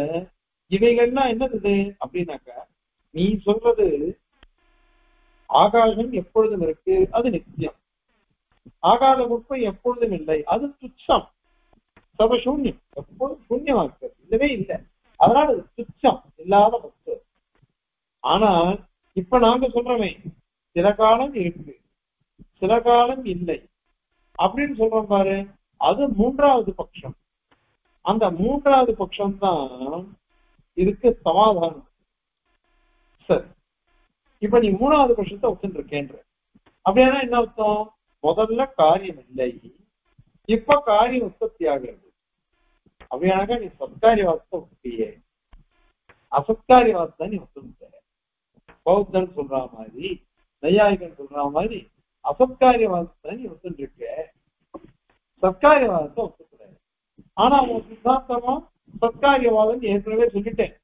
இவைகள்லாம் என்னது அப்படின்னாக்கா நீ சொல்றது ஆகாசம் எப்பொழுதும் இருக்கு அது நித்தியம். ஆகாத குப்பை எப்பொழுதும் இல்லை அது துச்சம். சபசூன்யம் எப்பொழுதும் சூன்யமா இருக்கு இல்லவே இல்லை. அதனால சுச்சம் துச்சம் இல்லாத வஸ்து ஆனா இப்ப நாங்க சொல்றோமே சில காலம் இருக்கு சில காலம் இல்லை. அப்படின்னு சொல்றோம் பாரு அது மூன்றாவது பட்சம் அந்த மூன்றாவது பட்சம் தான் இதுக்கு சமாதானம். சரி. இப்ப நீ மூணாவது பட்சத்தை ஒத்துட்டு இருக்கேன்ற அப்படின்னா என்ன அர்த்தம்? முதல்ல காரியம் இல்லை. இப்ப காரியம் உற்பத்தி ஆகிறது. அப்படியானாக்கா நீ சத்காரியவாதத்தை அசத்காரி அசத்காரியவாதத்தை நீ ஒத்துட்ட பௌத்தன் சொல்ற மாதிரி நையாயிகன் சொல்ற மாதிரி அசத்காரிய அசத்காரியவாதத்தை நீ ஒத்துட்டு சத்காரிய சத்காரியவாதத்தை ஒத்துக்கூடாது ஆனா உன் சித்தாந்தமா சத்காரியவாதம் ஏற்கனவே சொல்லிட்டேன்.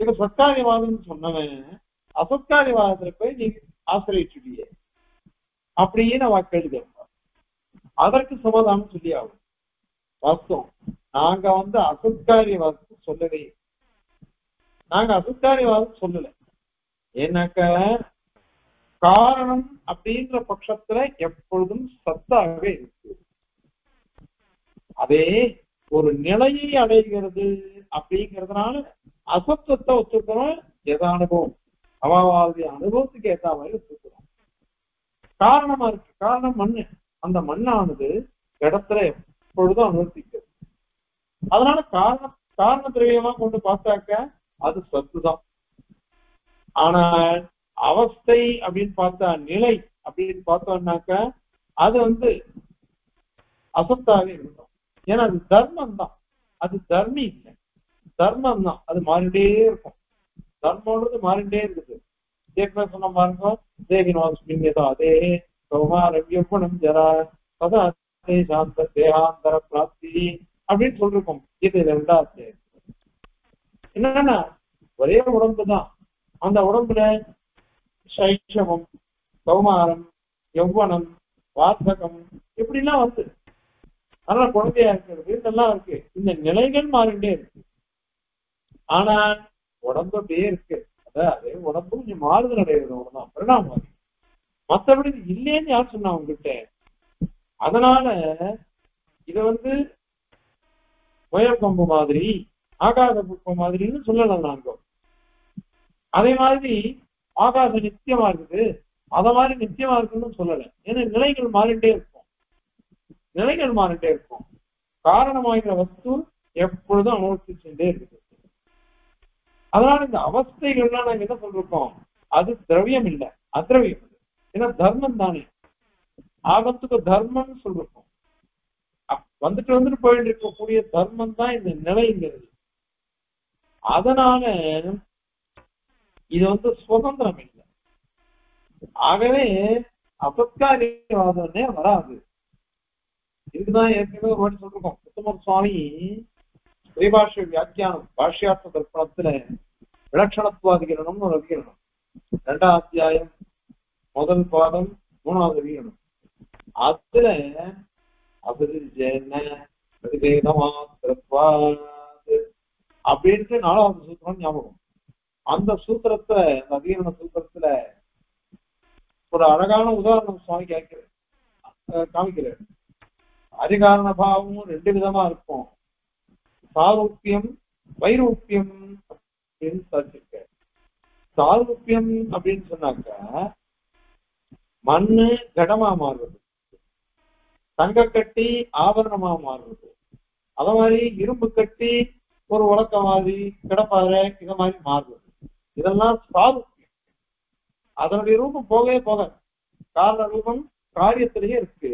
இப்ப சத்காரியவாதம் சொன்னவன் அசத்காரியவாதத்துல போய் நீ ஆசிரியச்சுடியே அப்படின்னு அவ கேள்வி அதற்கு சமாதானம் சொல்லி ஆகும் வாஸ்தவம். நாங்க வந்து அசத்காரியவாதத்தை சொல்லவே நாங்க அசத்காரியவாதம் சொல்லல. ஏன்னாக்க காரணம் அப்படின்ற பட்சத்துல எப்பொழுதும் சத்தாகவே இருக்கு. அதே ஒரு நிலையை அடைகிறது அப்படிங்கிறதுனால அசத்துவத்தை ஒத்துக்கிறோம் எத அனுபவம்? அவாவாவுடைய அனுபவத்துக்கு ஏற்ற மாதிரி ஒத்துக்கிறோம். காரணமா இருக்கு. காரணம் மண்ணு. அந்த மண்ணானது இடத்துல எப்பொழுதும் அனுபவிக்கும். அதனால காரண காரண திரவியமா கொண்டு பார்த்தாக்க அது சத்து தான் ஆனால் அவஸ்தை அப்படின்னு பார்த்தா நிலை அப்படின்னு பார்த்தோம்னாக்க அது வந்து அசத்தாவே இருக்கும் ஏன்னா அது தர்மம் தான் அது தர்மி இல்லை. தர்மம் தான் அது மாறிட்டே இருக்கும். தர்மம்ன்றது மாறிட்டே இருக்குது. ஏற்கனவே சொன்ன பாருங்க தேகினோஸ்மின்யதா அதே கௌமாரம் எவ்வளம் ஜரா சதா சாந்த தேகாந்தர பிராப்தி அப்படின்னு சொல்லிருக்கோம். இது ரெண்டாவது. என்னன்னா ஒரே உடம்பு தான். அந்த உடம்புல சைஷமம் கௌமாரம் யௌவனம் வாசகம் இப்படிலாம் வந்து. அதனால குழந்தையா இருக்கிறது இதெல்லாம் இருக்கு. இந்த நிலைகள் மாறிட்டே இருக்கு. ஆனா உடம்பு அப்படியே இருக்கு. அதாவது உடம்பு கொஞ்சம் மாறுதல் அடைகிறது அவ்வளவுதான் பரிணாமம் மற்றபடி மத்தபடி இல்லைன்னு யார் சொன்னா உங்ககிட்ட? அதனால இத வந்து முயல் கொம்பு மாதிரி ஆகாத புஷ்பம் மாதிரின்னு சொல்லலாம் நாங்க. அதே மாதிரி ஆகாசம் நித்தியமா இருக்குது. அத மாதிரி நிச்சயமா இருக்குன்னு சொல்லல. ஏன்னா நிலைகள் மாறிட்டே இருக்கும். நிலைகள் மாறிட்டே இருக்கும். காரணமாகிற வஸ்து எப்பொழுதும் அனுபவிச்சுட்டே இருக்குது. அதனால இந்த அவஸ்தைகள்லாம் நாங்க என்ன சொல்றோம்? அது திரவியம் இல்லை அத்ரவியம். ஏன்னா தர்மம் தானே. ஆகத்துக்கு தர்மம்னு சொல்றோம். வந்துட்டு வந்துட்டு போயிட்டு இருக்கக்கூடிய தர்மம் தான் இந்த நிலைங்கிறது. அதனால இது வந்து சுதந்திரம் இல்லை. ஆகவே அபத்காரியவாதமே வராது. இதுதான் ஏற்கனவே ஒரு சொல்லிருக்கோம். உத்தமர் சுவாமி ஸ்ரீபாஷ்ய வியாக்கியானம் பாஷ்யார்த்த தர்ப்பணத்துல விலட்சணத்துவாதிகரணம்னு ஒரு அதிகரணம் ரெண்டாம் அத்தியாயம் முதல் பாதம் மூணாவது அதிகரணம் அதுல அபிருஜன அப்படின்ட்டு நாலாவது சூத்திரம் ஞாபகம் அந்த சூத்திரத்தை அந்த அதிகரண சூத்திரத்துல ஒரு அழகான உதாரணம் சுவாமி கேட்கிறார். அஹ் காமிக்கிறார். அதிகாரண பாவமும் ரெண்டு விதமா இருக்கும். சாரூப்பியம் வைரூப்பியம் அப்படின்னு சாதிச்சிருக்க. சாரூப்பியம் அப்படின்னு சொன்னாக்கா மண்ணு கடமா மாறுறது தங்க கட்டி ஆபரணமா மாறுறது. அத மாதிரி இரும்பு கட்டி ஒரு உலக்க மாதிரி கிடப்பாறை இத மாதிரி மாறுறது. இதெல்லாம் சாவு அதனுடைய ரூபம் போகவே போகாது காரண ரூபம் காரியத்திலேயே இருக்கு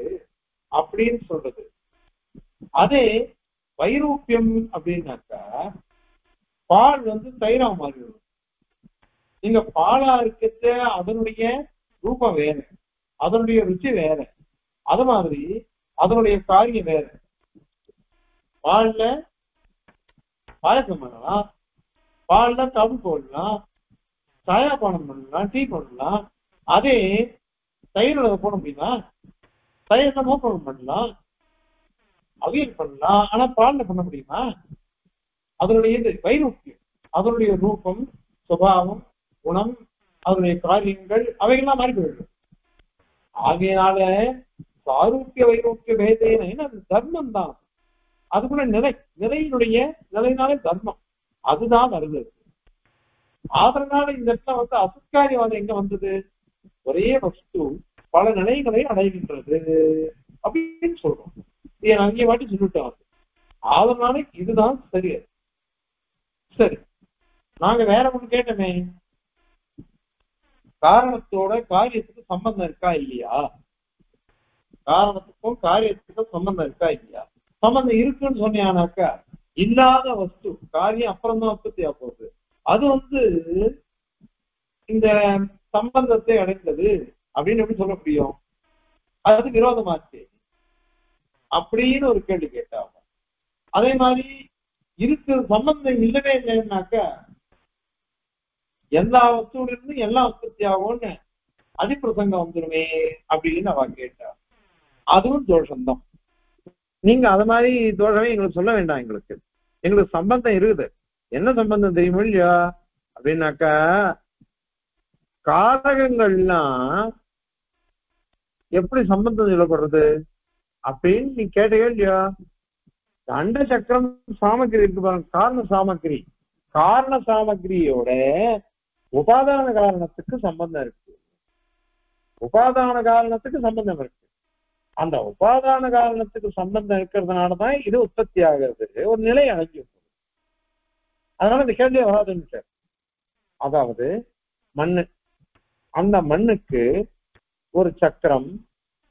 அப்படின்னு சொல்றது. அதே வைரூப்பியம் அப்படின்னாக்கா பால் வந்து தயிரா மாறிடும் நீங்க பாலா இருக்கிறது அதனுடைய ரூபம் வேற. அதனுடைய ருச்சி வேற. அது மாதிரி அதனுடைய காரியம் வேற. பால்ல பாயசம் பண்ணலாம். பால்ல தவு போடலாம். சாயாபானம் பண்ணலாம் டீ பண்ணலாம் அதே தயிரோட அதை போட முடியுமா தயிர்ல மோப்பம் பண்ணலாம். அவியல் பண்ணலாம். ஆனா பால்ல பண்ண முடியுமா? அதனுடைய இது வைரூக்கியம் அதனுடைய ரூபம் சுபாவம் குணம் அதனுடைய காரியங்கள் அவைகள்லாம் மாறி போயிடும் ஆகையினால சாரூக்கிய வைரோக்கிய பேதேன அது தர்மம் தான் அதுக்குள்ள நிலை நிலையினுடைய நிலைனாலே தர்மம். அதுதான் வருது. அதனால இந்த இடத்துல வந்து அசத்காரியவாதம் எங்க வந்தது? ஒரே வஸ்து பல நிலைகளை அடைகின்றது அப்படின்னு சொல்றோம். இதை அங்கே வாட்டி சொல்லிட்டோம் அதனால இதுதான் சரி. சரி. நாங்க வேற ஒண்ணு கேட்டோமே. காரணத்தோட காரியத்துக்கு சம்பந்தம் இருக்கா இல்லையா? காரணத்துக்கும் காரியத்துக்கும் சம்பந்தம் இருக்கா இல்லையா? சம்பந்தம் இருக்குன்னு சொன்னியானாக்கா இல்லாத வஸ்து காரியம் அப்புறம்தான் தான் போகுது. அது வந்து இந்த சம்பந்தத்தை அடைந்தது அப்படின்னு எப்படி சொல்ல முடியும்? அது விரோதமாச்சு. அப்படின்னு ஒரு கேள்வி கேட்டாங்க. அதே மாதிரி இருக்கு சம்பந்தம் இல்லவே இல்லைன்னாக்கா எல்லா வஸ்துவிலிருந்து எல்லாம் உற்பத்தி ஆகும்னு அதிப்பிரசங்கம் வந்துருமே அப்படின்னு அவ கேட்டா. அதுவும் தோஷம்தான். நீங்க அது மாதிரி தோஷமே எங்களுக்கு சொல்ல வேண்டாம் எங்களுக்கு. எங்களுக்கு சம்பந்தம் இருக்குது. என்ன சம்பந்தம் தெரியுமோ இல்லையா? அப்படின்னாக்கா காரகங்கள்லாம் எப்படி சம்பந்தம் சொல்லப்படுறது? அப்படின்னு நீ கேட்டே இல்லையா? தண்ட சக்கரம் சாமக்கிரி இருக்கு பாருங்க. காரண சாமக்கிரி. காரண சாமக்கிரியோட உபாதான காரணத்துக்கு சம்பந்தம் இருக்கு. உபாதான காரணத்துக்கு சம்பந்தம் இருக்கு. அந்த உபாதான காரணத்துக்கு சம்பந்தம் இருக்கிறதுனாலதான் இது உற்பத்தி ஆகிறது. ஒரு நிலை அடைஞ்சு அதனால இந்த கேள்வியை வராதுன்னு அதாவது மண்ணு. அந்த மண்ணுக்கு ஒரு சக்கரம்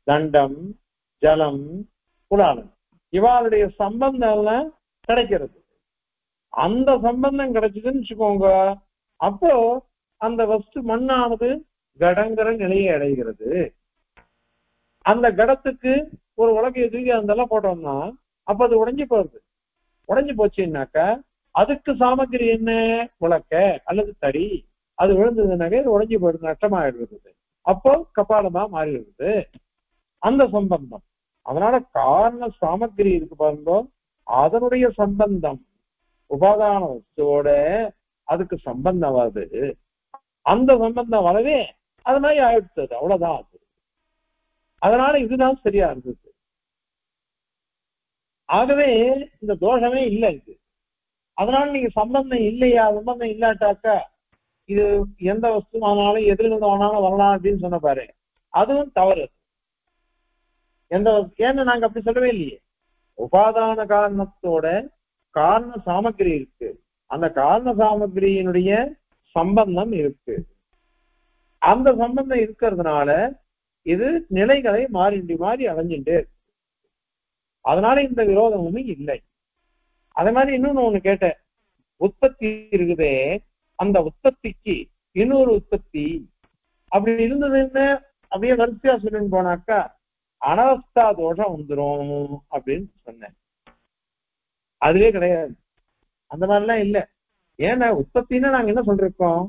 தண்டம் ஜலம் குலாலம் இவாளுடைய சம்பந்தம் எல்லாம் கிடைக்கிறது. அந்த சம்பந்தம் கிடைச்சதுன்னு வச்சுக்கோங்க. அப்போ அந்த வஸ்து மண்ணானது கடங்கிற நிலையை அடைகிறது. அந்த கடத்துக்கு ஒரு உலகைய தூக்கி அதெல்லாம் போட்டோம்னா அப்ப அது உடைஞ்சு போறது உடைஞ்சு போச்சுன்னாக்கா அதுக்கு சாமகிரி என்ன? உலக்க அல்லது தடி. அது விழுந்ததுனாக்க இது உடஞ்சி போயிடுது நஷ்டமாயிடுறது அப்போ கபாலமா மாறிடுது. அந்த சம்பந்தம். அதனால காரண சாமகிரி இருக்கு பாருங்க. அதனுடைய சம்பந்தம். உபாதான வஸ்துவோட அதுக்கு சம்பந்தம் வருது அந்த சம்பந்தம் வரவே அது மாதிரி ஆயிடுச்சது அவ்வளவுதான். அதனால இதுதான் சரியா இருந்தது. ஆகவே இந்த தோஷமே இல்லை இது. அதனால நீங்க சம்பந்தம் இல்லையா? சம்பந்தம் இல்லாட்டாக்கா இது எந்த வஸ்துவானாலும் எதிலிருந்து வேணாலும் வரலாம் அப்படின்னு சொன்ன பாரு. அதுவும் தவறு. எந்த ஏன்னு நாங்க அப்படி சொல்லவே இல்லையே. உபாதான காரணத்தோட காரண சாமக்கிரி இருக்கு. அந்த காரண சாமக்கிரியினுடைய சம்பந்தம் இருக்கு. அந்த சம்பந்தம் இருக்கிறதுனால இது நிலைகளை மாறி மாறி அடைஞ்சுட்டே இருக்கு அதனால இந்த விரோதமுமே இல்லை. அதே மாதிரி இன்னொன்னு ஒண்ணு கேட்டேன். உற்பத்தி இருக்குதே அந்த உற்பத்திக்கு இன்னொரு உற்பத்தி அப்படி இருந்ததுன்னு அப்படியே வரிசையா சொல்லின்னு போனாக்கா அனவஸ்தா தோஷம் வந்துரும் அப்படின்னு சொன்னேன். அதுவே கிடையாது. அந்த மாதிரிலாம் இல்ல. ஏன்னா உற்பத்தின்னா நாங்க என்ன சொல்றோம்?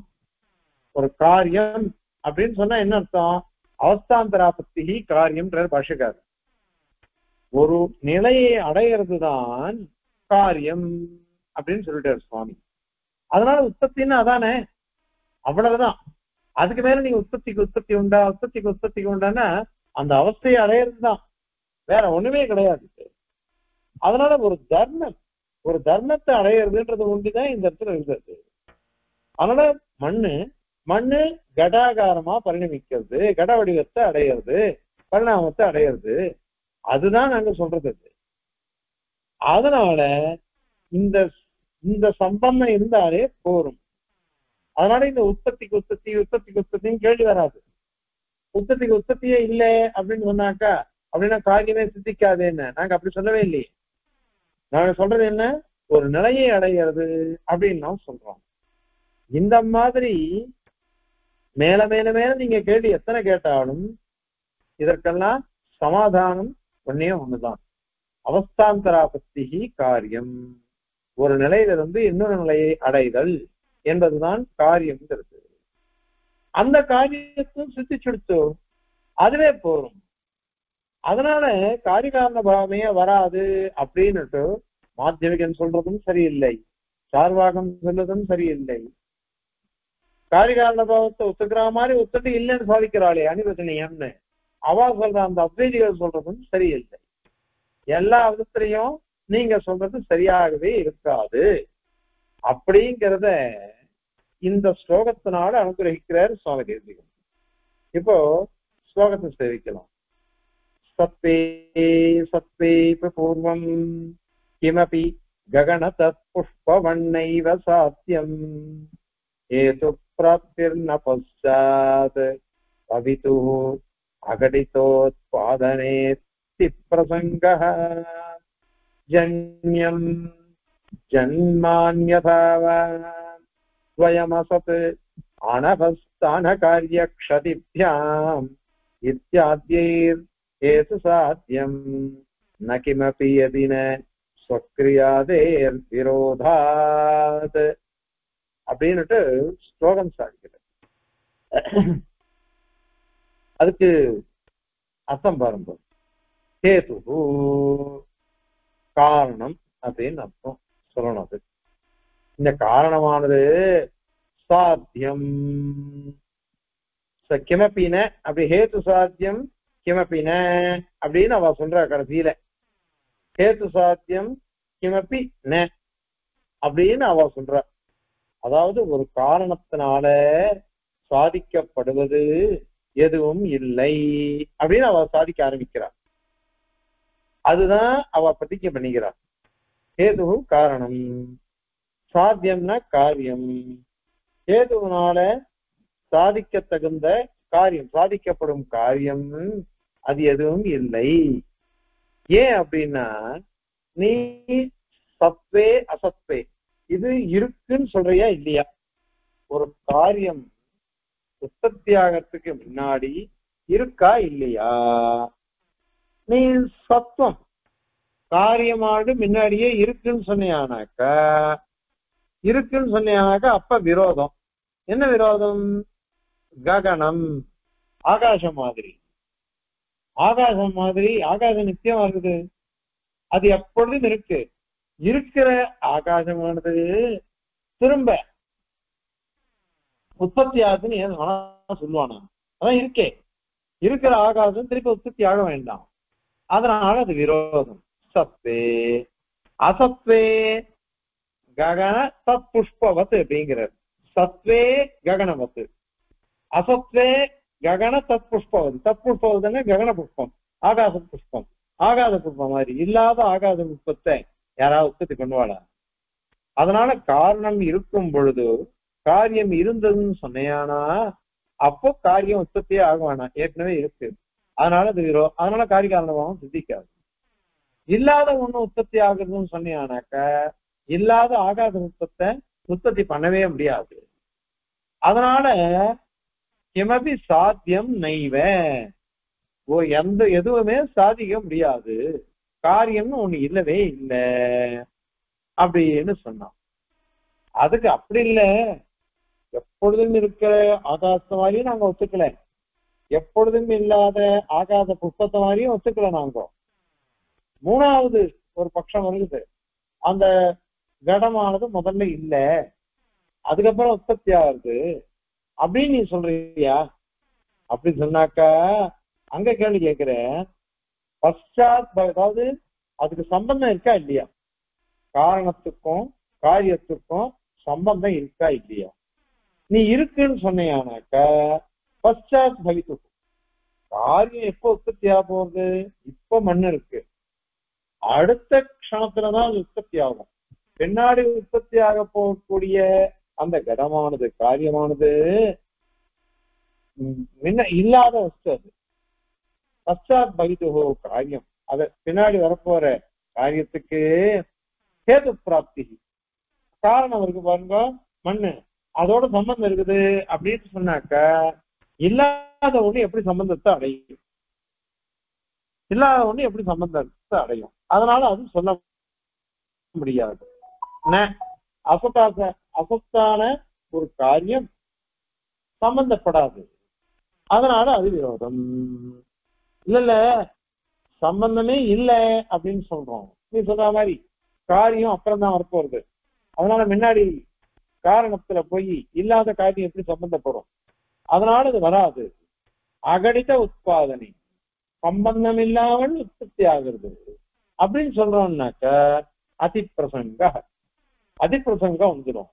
ஒரு காரியம் அப்படின்னு சொன்னா என்ன அர்த்தம்? அவஸ்தாந்தராபத்தி காரியம்ன்ற பாஷக்கார் ஒரு நிலையை அடையிறது தான் காரியம் அப்படின்னு சொல்லிட்டாரு சுவாமி. அதனால உற்பத்தின்னு அதானே? அவ்வளவுதான். அதுக்கு மேல நீங்க உற்பத்திக்கு உற்பத்தி உண்டா? உற்பத்திக்கு உற்பத்திக்கு உண்டான்னா அந்த அவஸ்தையை அடையிறது தான் வேற ஒண்ணுமே கிடையாது. அதனால ஒரு தர்மம் ஒரு தர்மத்தை அடையிறதுன்றது உண்டுதான் இந்த இடத்துல இருந்தது. அதனால மண்ணு மண்ணு கடாகாரமா பரிணமிக்கிறது கட வடிவத்தை அடையிறது பரிணாமத்தை அடையிறது. அதுதான் நாங்க சொல்றது. அதனால இந்த இந்த சம்பந்தம் இருந்தாலே போரும். அதனால இந்த உற்பத்திக்கு உற்பத்தி உற்பத்திக்கு உற்பத்தியும் கேள்வி வராது. உற்பத்திக்கு உற்பத்தியே இல்லை அப்படின்னு சொன்னாக்கா அப்படின்னா காரியமே சித்திக்காதேன்னு. நாங்க அப்படி சொல்லவே இல்லையே. நாங்க சொல்றது என்ன? ஒரு நிலையை அடைகிறது அப்படின்னு நாம் சொல்றோம். இந்த மாதிரி மேல மேல மேல நீங்க கேள்வி எத்தனை கேட்டாலும் இதற்கெல்லாம் சமாதானம் ஒன்னே ஒண்ணுதான். அவஸ்தாந்தராபத்தி காரியம். ஒரு நிலையிலிருந்து இன்னொரு நிலையை அடைதல் என்பதுதான் காரியம் இருக்கு அந்த காரியத்தும் சித்திச்சுடுத்து அதுவே போரும். அதனால காரிகாரண பாவமே வராது அப்படின்னுட்டு மாத்தியமிகன் சொல்றதும் சரியில்லை. சார்வாகம் சொல்றதும் சரியில்லை. காரிகாரண பாவத்தை ஒத்துக்கிற மாதிரி ஒத்துட்டு இல்லைன்னு சாதிக்கிறாளே அனிவசனியம்னு அவா சொல்ற அந்த அத்வைதிகள் சொல்றதும் சரியில்லை. எல்லா விதத்திலையும் நீங்க சொல்றது சரியாகவே இருக்காது. அப்படிங்கிறத இந்த ஸ்லோகத்தினால அனுகிரகிக்கிறார் சுவாமி தேசிகன் இப்போ ஸ்லோகத்தை சேவிக்கலாம். சத்வே சத்வே பூர்வம். கிமபி ககனத புஷ்பவண்ணைவ சாத்தியம். ஏது प्राप्तिर्न पश्चात् भवितुः अघटितोत्पादने प्रसङ्गः जन्यम् जन्मान्यथा वा स्वयमसत् अणभस्तानकार्यक्षतिभ्याम् इत्याद्यैर्हेतु साध्यम् न किमपि यदि न स्वक्रियादेर्विरोधात्। அப்படின்னுட்டு ஸ்லோகம் சாதிக்கிறது. அதுக்கு அர்த்தம் பாருங்க. கேது காரணம் அப்படின்னு அர்த்தம். சொல்லணும் அது. இந்த காரணமானது சாத்தியம். கிமப்பின. அப்படி ஹேத்து சாத்தியம் கிமப்பின அப்படின்னு அவ சொல்றா கடைசியில. ஹேத்து சாத்தியம் கிமப்பி ந அப்படின்னு அவ சொல்றா. அதாவது ஒரு காரணத்தினால சாதிக்கப்படுவது எதுவும் இல்லை அப்படின்னு அவ சாதிக்க ஆரம்பிக்கிறார் அதுதான் அவ பிரதிஜை பண்ணிக்கிறார் ஹேது காரணம். சாத்தியம்னா காரியம். ஹேதுவினால சாதிக்க தகுந்த காரியம் சாதிக்கப்படும் காரியம் அது எதுவும் இல்லை. ஏன் அப்படின்னா நீ சத்வே அசத்வே. இது இருக்குன்னு சொல்றியா இல்லையா? ஒரு காரியம் உற்பத்தி ஆகிறதுக்கு முன்னாடி இருக்கா இல்லையா? நீ சத்துவம். காரியமாடு முன்னாடியே இருக்குன்னு சொன்னியானாக்கா இருக்குன்னு சொன்னியானாக்க அப்ப விரோதம். என்ன விரோதம்? ககனம். ஆகாசம் மாதிரி. ஆகாசம் மாதிரி ஆகாசம் நித்தியமா இருக்குது. அது எப்பொழுதும் இருக்கு. இருக்கிற ஆகாசமானது திரும்ப உற்பத்தி ஆகுதுன்னு ஏன் சொல்லுவானா? அதான் இருக்கே. இருக்கிற ஆகாசம் திருப்பி உற்பத்தி ஆக வேண்டாம். அதனால அது விரோதம். சத்வே. அசத்வே. ககன தத் புஷ்பவத் அப்படிங்கிறார். சத்வே ககனவத்து அசத்வே ககன தத் புஷ்பவது தத் புஷ்பவதுன்னா ககன புஷ்பம். ஆகாச புஷ்பம். ஆகாத புஷ்பம் மாதிரி. இல்லாத ஆகாத புஷ்பத்தை யாராவது உற்பத்தி பண்ணுவாளா அதனால காரணம் இருக்கும் பொழுது காரியம் இருந்ததுன்னு சொன்னையானா அப்போ காரியம் உற்பத்தியே ஆகுவானா ஏற்கனவே இருக்கு. அதனால அது விரோ- அதனால காரிய காரணமாகவும் சித்திக்காது. இல்லாத ஒண்ணு உற்பத்தி ஆகுதுன்னு சொன்னியானாக்க இல்லாத ஆகாத நுட்பத்தை உற்பத்தி பண்ணவே முடியாது. அதனால கிமபி சாத்தியம் நெய்வ ஓ எந்த எதுவுமே சாதிக்க முடியாது. காரியம்னு ஒண்ணு இல்லவே இல்லை. அப்படின்னு சொன்னான். அதுக்கு அப்படி இல்லை. எப்பொழுதும் இருக்கிற ஆகாச மாதிரியும் நாங்க ஒத்துக்கல. எப்பொழுதும் இல்லாத ஆகாத புஷ்பத்தை மாதிரியும் ஒத்துக்கல நாங்க. மூணாவது ஒரு பட்சம் வருது. அந்த கடமானது முதல்ல இல்ல. அதுக்கப்புறம் உற்பத்தி ஆகுது. அப்படின்னு நீ சொல்றியா? அப்படி சொன்னாக்கா அங்க கேள்வி கேட்கிறேன். பஷாத் அதாவது அதுக்கு சம்பந்தம் இருக்கா இல்லையா? காரணத்துக்கும் காரியத்துக்கும் சம்பந்தம் இருக்கா இல்லையா? நீ இருக்குன்னு சொன்னியானாக்கா பஷாத் பவித்துக்கும் காரியம் எப்ப உற்பத்தி ஆக போகுது? இப்ப மண் இருக்கு. அடுத்த க்ஷணத்துலதான் அது உற்பத்தி ஆகும். பின்னாடி உற்பத்தி ஆக போகக்கூடிய அந்த கடமானது காரியமானது முன்ன இல்லாத வஸ்து அது. பశ్చాத் பவித்துகோ காரியம். அத பின்னாடி வரப்போற காரியத்துக்கு கேது பிராப்தி. காரணம் இருக்கு பாருங்க மண்ணு. அதோட சம்பந்தம் இருக்குது அப்படின்னு சொன்னாக்க இல்லாத ஒண்ணு எப்படி சம்பந்தத்தை அடையும்? இல்லாத ஒண்ணு எப்படி சம்பந்தத்தை அடையும்? அதனால அது சொல்ல முடியாது. அசத்தாச அசத்தான ஒரு காரியம் சம்பந்தப்படாது. அதனால அது விரோதம். இல்ல இல்ல. சம்பந்தமே இல்ல அப்படின்னு சொல்றோம். நீ சொல்ற மாதிரி காரியம் அப்புறம் தான் வரப்போறது அதனால முன்னாடி காரணத்துல போய் இல்லாத காரியம் எப்படி சம்பந்தப்படும்? அதனால இது வராது. அகடித உற்பாதனை. சம்பந்தம் இல்லாமல் உற்பத்தி ஆகிறது. அப்படின்னு சொல்றோம்னாக்க அதிப்பிரசங்க. அதிப்பிரசங்கம் வந்துடும்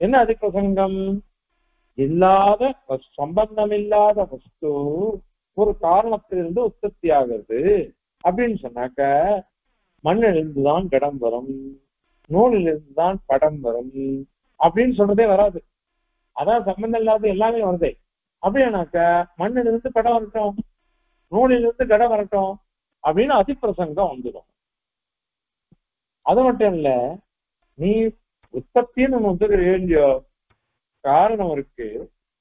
என்ன அதிப்பிரசங்கம்? இல்லாத சம்பந்தம் இல்லாத வஸ்து ஒரு காரணத்திலிருந்து உற்பத்தி ஆகிறது அப்படின்னு சொன்னாக்க மண்ணிலிருந்து தான் கடம் வரும் நூலிலிருந்து தான் படம் வரும் அப்படின்னு சொன்னதே வராது. அதான் சம்பந்தம் இல்லாத எல்லாமே வருதே. அப்படின்னாக்க மண்ணிலிருந்து படம் வரட்டும் நூலிலிருந்து கடம் வரட்டும் அப்படின்னு அதிப்பிரசங்கம் வந்துடும். அது மட்டும் இல்ல நீ உற்பத்தின்னு வந்து ஒத்துக்கிற காரணம் இருக்கு.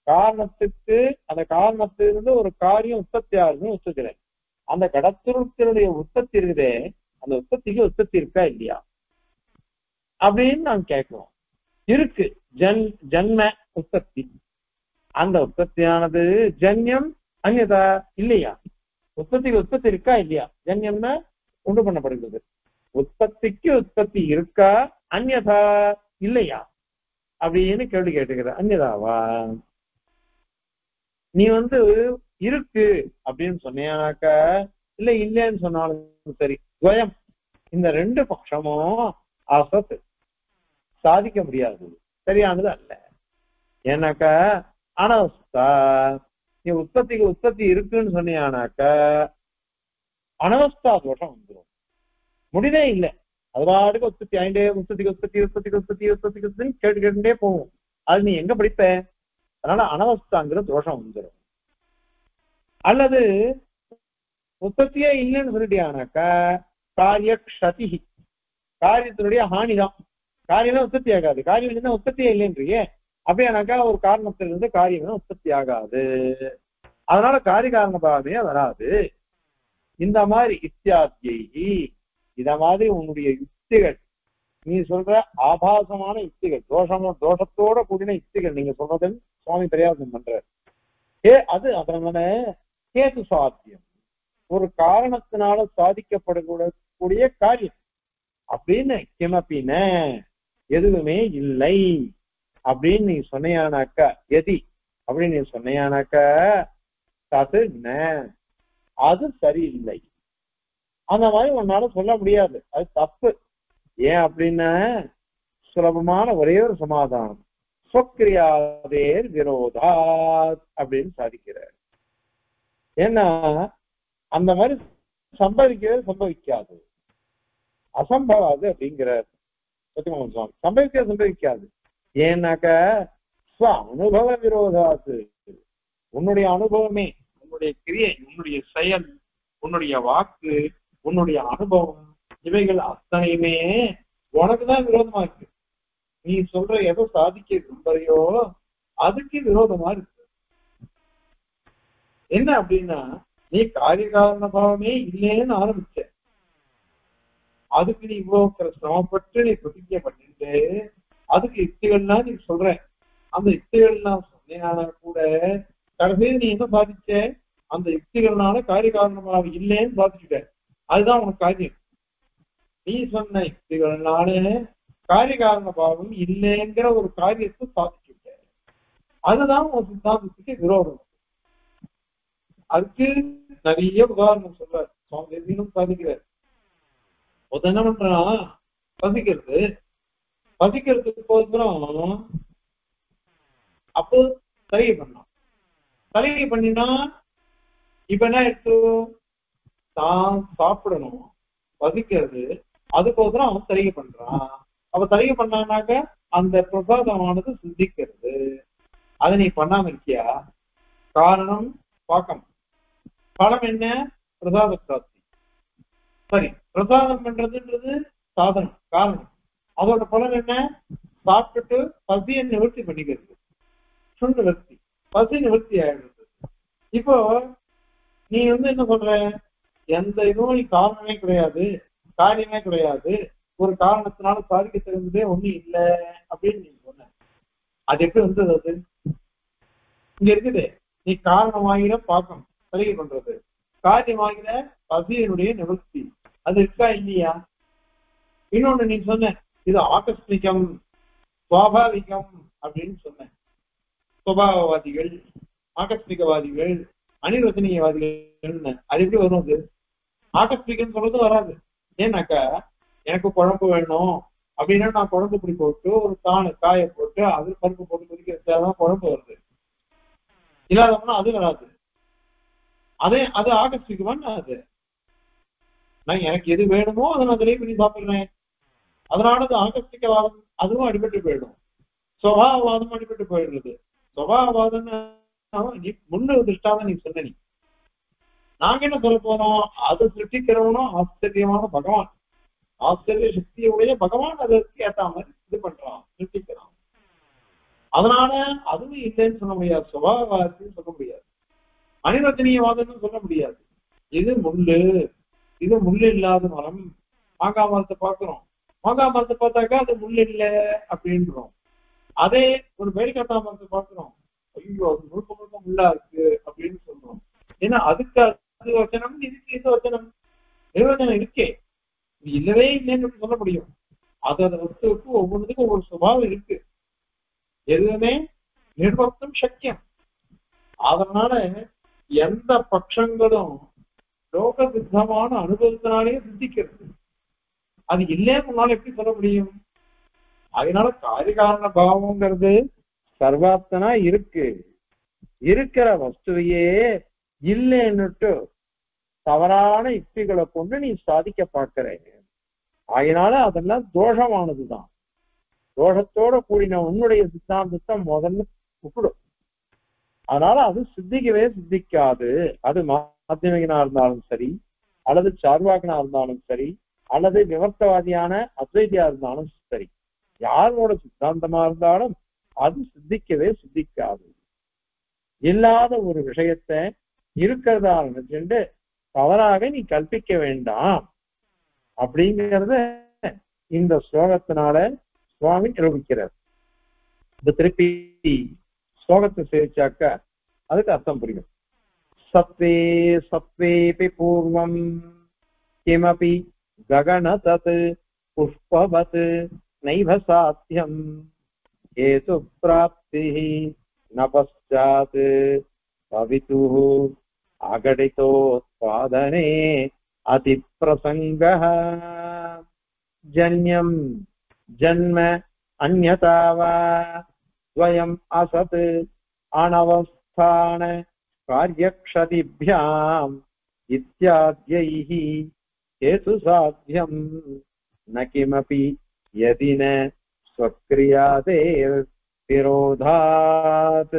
காரணத்துக்கு அந்த காரணத்திலிருந்து ஒரு காரியம் உற்பத்தி ஆகுதுன்னு ஒத்துக்கிறேன் அந்த கடத்தினுடைய உற்பத்தி இருக்குதே அந்த உற்பத்திக்கு உற்பத்தி இருக்கா இல்லையா? அப்படின்னு நான் கேட்கிறோம். இருக்கு. ஜன் ஜன்ம உற்பத்தி. அந்த உற்பத்தியானது ஜன்யம் அந்நதா இல்லையா? உற்பத்திக்கு உற்பத்தி இருக்கா இல்லையா? ஜன்யம்னா உண்டு பண்ணப்படுகிறது. உற்பத்திக்கு உற்பத்தி இருக்கா? அந்நதா இல்லையா? அப்படின்னு கேள்வி கேட்டுக்கிற அந்நதாவா? நீ வந்து இருக்கு அப்படின்னு சொன்னியாக்க இல்ல இல்லைன்னு சொன்னாலும் சரி துவயம். இந்த ரெண்டு பட்சமும் அசத்து. சாதிக்க முடியாது. சரியானது அல்ல. ஏன்னாக்கா அனவஸ்தா. நீ உற்பத்திக்கு உற்பத்தி இருக்குன்னு சொன்னியானாக்க அனவஸ்தா தோஷம் வந்துடும் முடிவே இல்லை. அது பாட்டுக்கு உற்பத்தி ஆயிண்டே உற்பத்திக்கு உற்பத்தி உற்பத்திக்கு உற்பத்தி உற்பத்திக்கு உற்பத்தி கேட்டு கேட்டுட்டே போகும். அது நீ எங்க படிப்ப? அதனால அனவஸ்தாங்கிற தோஷம் வந்துடும் அல்லது உற்பத்தியே இல்லைன்னு சொல்லிட்டியானாக்கா காரிய கஷதி காரியத்தினுடைய ஹானிதான். காரியம்னா உற்பத்தி ஆகாது. காரியம் இல்லைன்னா உற்பத்தியே இல்லைன்றியே. அப்படியானாக்கா ஒரு காரணத்திலிருந்து காரியமே உற்பத்தி ஆகாது. அதனால காரிய காரண பாவமே வராது. இந்த மாதிரி இத்தியாத்தியை இத மாதிரி உன்னுடைய யுக்திகள் நீ சொல்ற ஆபாசமான யுக்திகள் தோஷமோ தோஷத்தோட கூடின யுக்திகள் நீங்க சொல்றதுன்னு சுவாமி பிரயாசம் பண்றாரு. ஏ அது அதனால கேது சாத்தியம். ஒரு காரணத்தினால சாதிக்கப்படக்கூடிய காரியம். அப்படின்னு கிமப்பின எதுவுமே இல்லை. அப்படின்னு நீ சொன்னையானாக்கா எதி. அப்படின்னு நீ சொன்னையானாக்கா அது அது சரியில்லை. அந்த மாதிரி உன்னால சொல்ல முடியாது. அது தப்பு. ஏன் அப்படின்னா சுலபமான ஒரே ஒரு சமாதானம். சொக்கிரியாதேர் விரோதா அப்படின்னு சாதிக்கிறார். ஏன்னா அந்த மாதிரி சம்பவிக்கிறது சம்பவிக்காது. அசம்பவாது அப்படிங்கிறார் சத்தியமோகன் சுவாமி. சம்பவிக்கிறது சம்பவிக்காது. ஏன்னாக்க ஸ்வ அனுபவ விரோதாது உன்னுடைய அனுபவமே உன்னுடைய கிரியை உன்னுடைய செயல் உன்னுடைய வாக்கு உன்னுடைய அனுபவம் இவைகள் அத்தனையுமே உனக்குதான் விரோதமா இருக்கு. நீ சொல்ற எதை சாதிக்க விரும்புறையோ அதுக்கு விரோதமா இருக்கு. என்ன அப்படின்னா நீ காரிய காரண பாவமே இல்லைன்னு ஆரம்பிச்ச. அதுக்கு நீ இவ்வளவு சிரமப்பட்டு நீ பிரதிஜை பண்ணிட்டு அதுக்கு யுக்திகள்லாம் நீ சொல்ற. அந்த யுக்திகள்லாம் சொன்னேனா கூட கடைசியில் நீ என்ன பாதிச்ச? அந்த யுக்திகள்னால காரிய காரணமாக இல்லைன்னு பாதிச்சுட்ட. அதுதான் உனக்கு காரியம். நீ சொன்ன யுக்திகள்னால காரிய காரண பாவம் இல்லைங்கிற ஒரு காரியத்தை சாதிச்சுட்ட அதுதான் உன் சித்தாந்தத்துக்கு விரோதம். அதுக்கு நிறைய உதாரணம் சொல்றார். சுவாமி தேசிகனும் சாதிக்கிறார் என்ன பண்றா பசிக்கிறது பசிக்கிறதுக்கு போதும். அப்போ சலுகை பண்ணான் சலுகை பண்ணினா இப்ப என்ன எடுத்து தான் சாப்பிடணும். பசிக்கிறது அதுக்கோசரம் அவன் சலுகை பண்றான். அவ சலுகை பண்ணானாக்க அந்த பிரசாதமானது சிந்திக்கிறது. அதை நீ பண்ணாம இருக்கியா? காரணம் பாக்கம் பலம் என்ன? பிரசாத பிராப்தி சரி பிரசாதம் பண்றதுன்றது சாதனம் காரணம். அதோட பலன் என்ன? சாப்பிட்டுட்டு பசியை நிவர்த்தி பண்ணிக்கிறது. சுண்டு நிவர்த்தி பசி நிவர்த்தி ஆயிடுறது. இப்போ நீ வந்து என்ன சொல்ற? எந்த இதுவும் நீ காரணமே கிடையாது. காரியமே கிடையாது. ஒரு காரணத்தினால சாதிக்க தெரிஞ்சதே ஒண்ணும் இல்லை அப்படின்னு நீ சொன்ன அது எப்படி வந்தது அது? இங்க இருக்குது. நீ காரணமாகிற பாக்கம் சலுகை பண்றது. காரியமாகிற பசியினுடைய நிவர்த்தி. அது இருக்கா இல்லையா? இன்னொன்னு நீ சொன்ன இது ஆகஸ்மிகம் சுவாபாவிகம் அப்படின்னு சொன்ன சுபாவவாதிகள் ஆகஸ்மிகவாதிகள் அனிர்வசனீயவாதிகள் அது எப்படி வரும் அது? ஆகஸ்மிகம் சொல்றது வராது. ஏன்னாக்கா எனக்கு குழம்பு வேணும் அப்படின்னா நான் குழம்பு பிடி போட்டு ஒரு காணு காய போட்டு அது பருப்பு போட்டு கொதிக்க வச்சாதான் குழம்பு வருது. இல்லாதவனா அது வராது. அதே அது ஆகஸ்டிக்குவான் அது. நான் எனக்கு எது வேணுமோ அதை நான் தெளிவு பண்ணி சாப்பிடுறேன். அதனால அது ஆகஸ்டிக்கவாதம் அதுவும் அடிபட்டு போயிடும். சுவாவாதம் அடிபட்டு போயிடுறது. சுவாவாதம் நீ முன்னு திருஷ்டாதான் நீ சொன்ன நீ. நாங்க என்ன சொல்ல போறோம்? அது சிருஷ்டிக்கிறவனும் ஆச்சரியமான பகவான். ஆச்சரிய சக்தியுடைய பகவான் அதற்கு ஏத்த மாதிரி இது பண்றான் சிருஷ்டிக்கிறான். அதனால அதுவும் இல்லைன்னு சொல்ல முடியாது. சுபாவத்தையும் சொல்ல முடியாது. அனிரத்தனீயவாதம்னு சொல்ல முடியாது. இது முள்ளு. இது முள்ளு இல்லாத மரம். மாங்காய் மரத்தை பார்க்கிறோம். மாங்காய் மரத்தை பார்த்தாக்கா அது முள் இல்லை அப்படின்றோம். அதே ஒரு வேடிக்காத்தா மரத்தை பார்க்கிறோம். ஐயோ அது முழுக்க முழுக்க முள்ளா இருக்கு அப்படின்னு சொல்றோம். ஏன்னா அதுக்கு வச்சனம் இதுக்கு இது வச்சனம் நிர்வச்சனம் இருக்கே. இது இல்லவே இல்லைன்னு சொல்ல முடியும். அது அந்த வஸ்துவுக்கு ஒவ்வொன்றுக்கும் ஒவ்வொரு சுபாவம் இருக்கு. எதுவுமே நிர்வர்த்தம் சக்கியம். அதனால எந்த பட்சங்களும் லோக சித்தமான அனுபவத்தினாலேயே சித்திக்கிறது. அது இல்லைன்னு உன்னால எப்படி சொல்ல முடியும்? அதனால காரிகாரண பாவம்ங்கிறது சர்வாப்தனா இருக்கு. இருக்கிற வஸ்துவையே இல்லைன்னுட்டு தவறான யுக்திகளை கொண்டு நீ சாதிக்க பார்க்கிறேன். அதனால அதெல்லாம் தோஷமானதுதான். தோஷத்தோட கூடின உன்னுடைய சித்தாந்தத்தை முதல்ல விட்டுடும் அதனால அது சித்திக்கவே சித்திக்காது. அது மாத்தியமிகனா இருந்தாலும் சரி அல்லது சார்வாகனா இருந்தாலும் சரி அல்லது விவர்த்தவாதியான அத்வைதியா இருந்தாலும் சரி யாரோட சித்தாந்தமா இருந்தாலும் அது சித்திக்கவே சித்திக்காது. இல்லாத ஒரு விஷயத்தை இருக்கிறதா நினைச்சுட்டு தவறாக நீ கற்பிக்க வேண்டாம் அப்படிங்கிறத இந்த ஸ்லோகத்தினால சுவாமி நிரூபிக்கிறார் இந்த திருப்பி ஸ்லோகத்தை சேவிச்சாக்க அதுக்கு அர்த்தம் புரியும் சத்வே சத்வேபி பூர்வம் கிமபி ககன தத் புஷ்பவத் நைவ சாத்தியம் हेतु प्राप्तिः न पश्चात् भवितुः अघटितोत्पादने अतिप्रसङ्गः जन्यम् जन्म अन्यथा वा द्वयम् असत् अनवस्थान कार्यक्षतिभ्याम् इत्याद्यैः हेतुसाध्यम् न किमपि यदि न स्वक्रियादेर्विरोधात्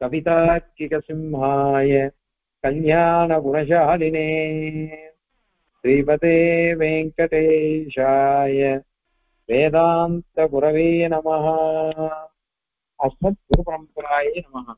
कवितार्किकसिंहाय कल्याणगुणशालिने श्रीमते वेङ्कटेशाय वेदान्तगुरवे नमः। अस्मद्गुरुपरम्परायै नमः।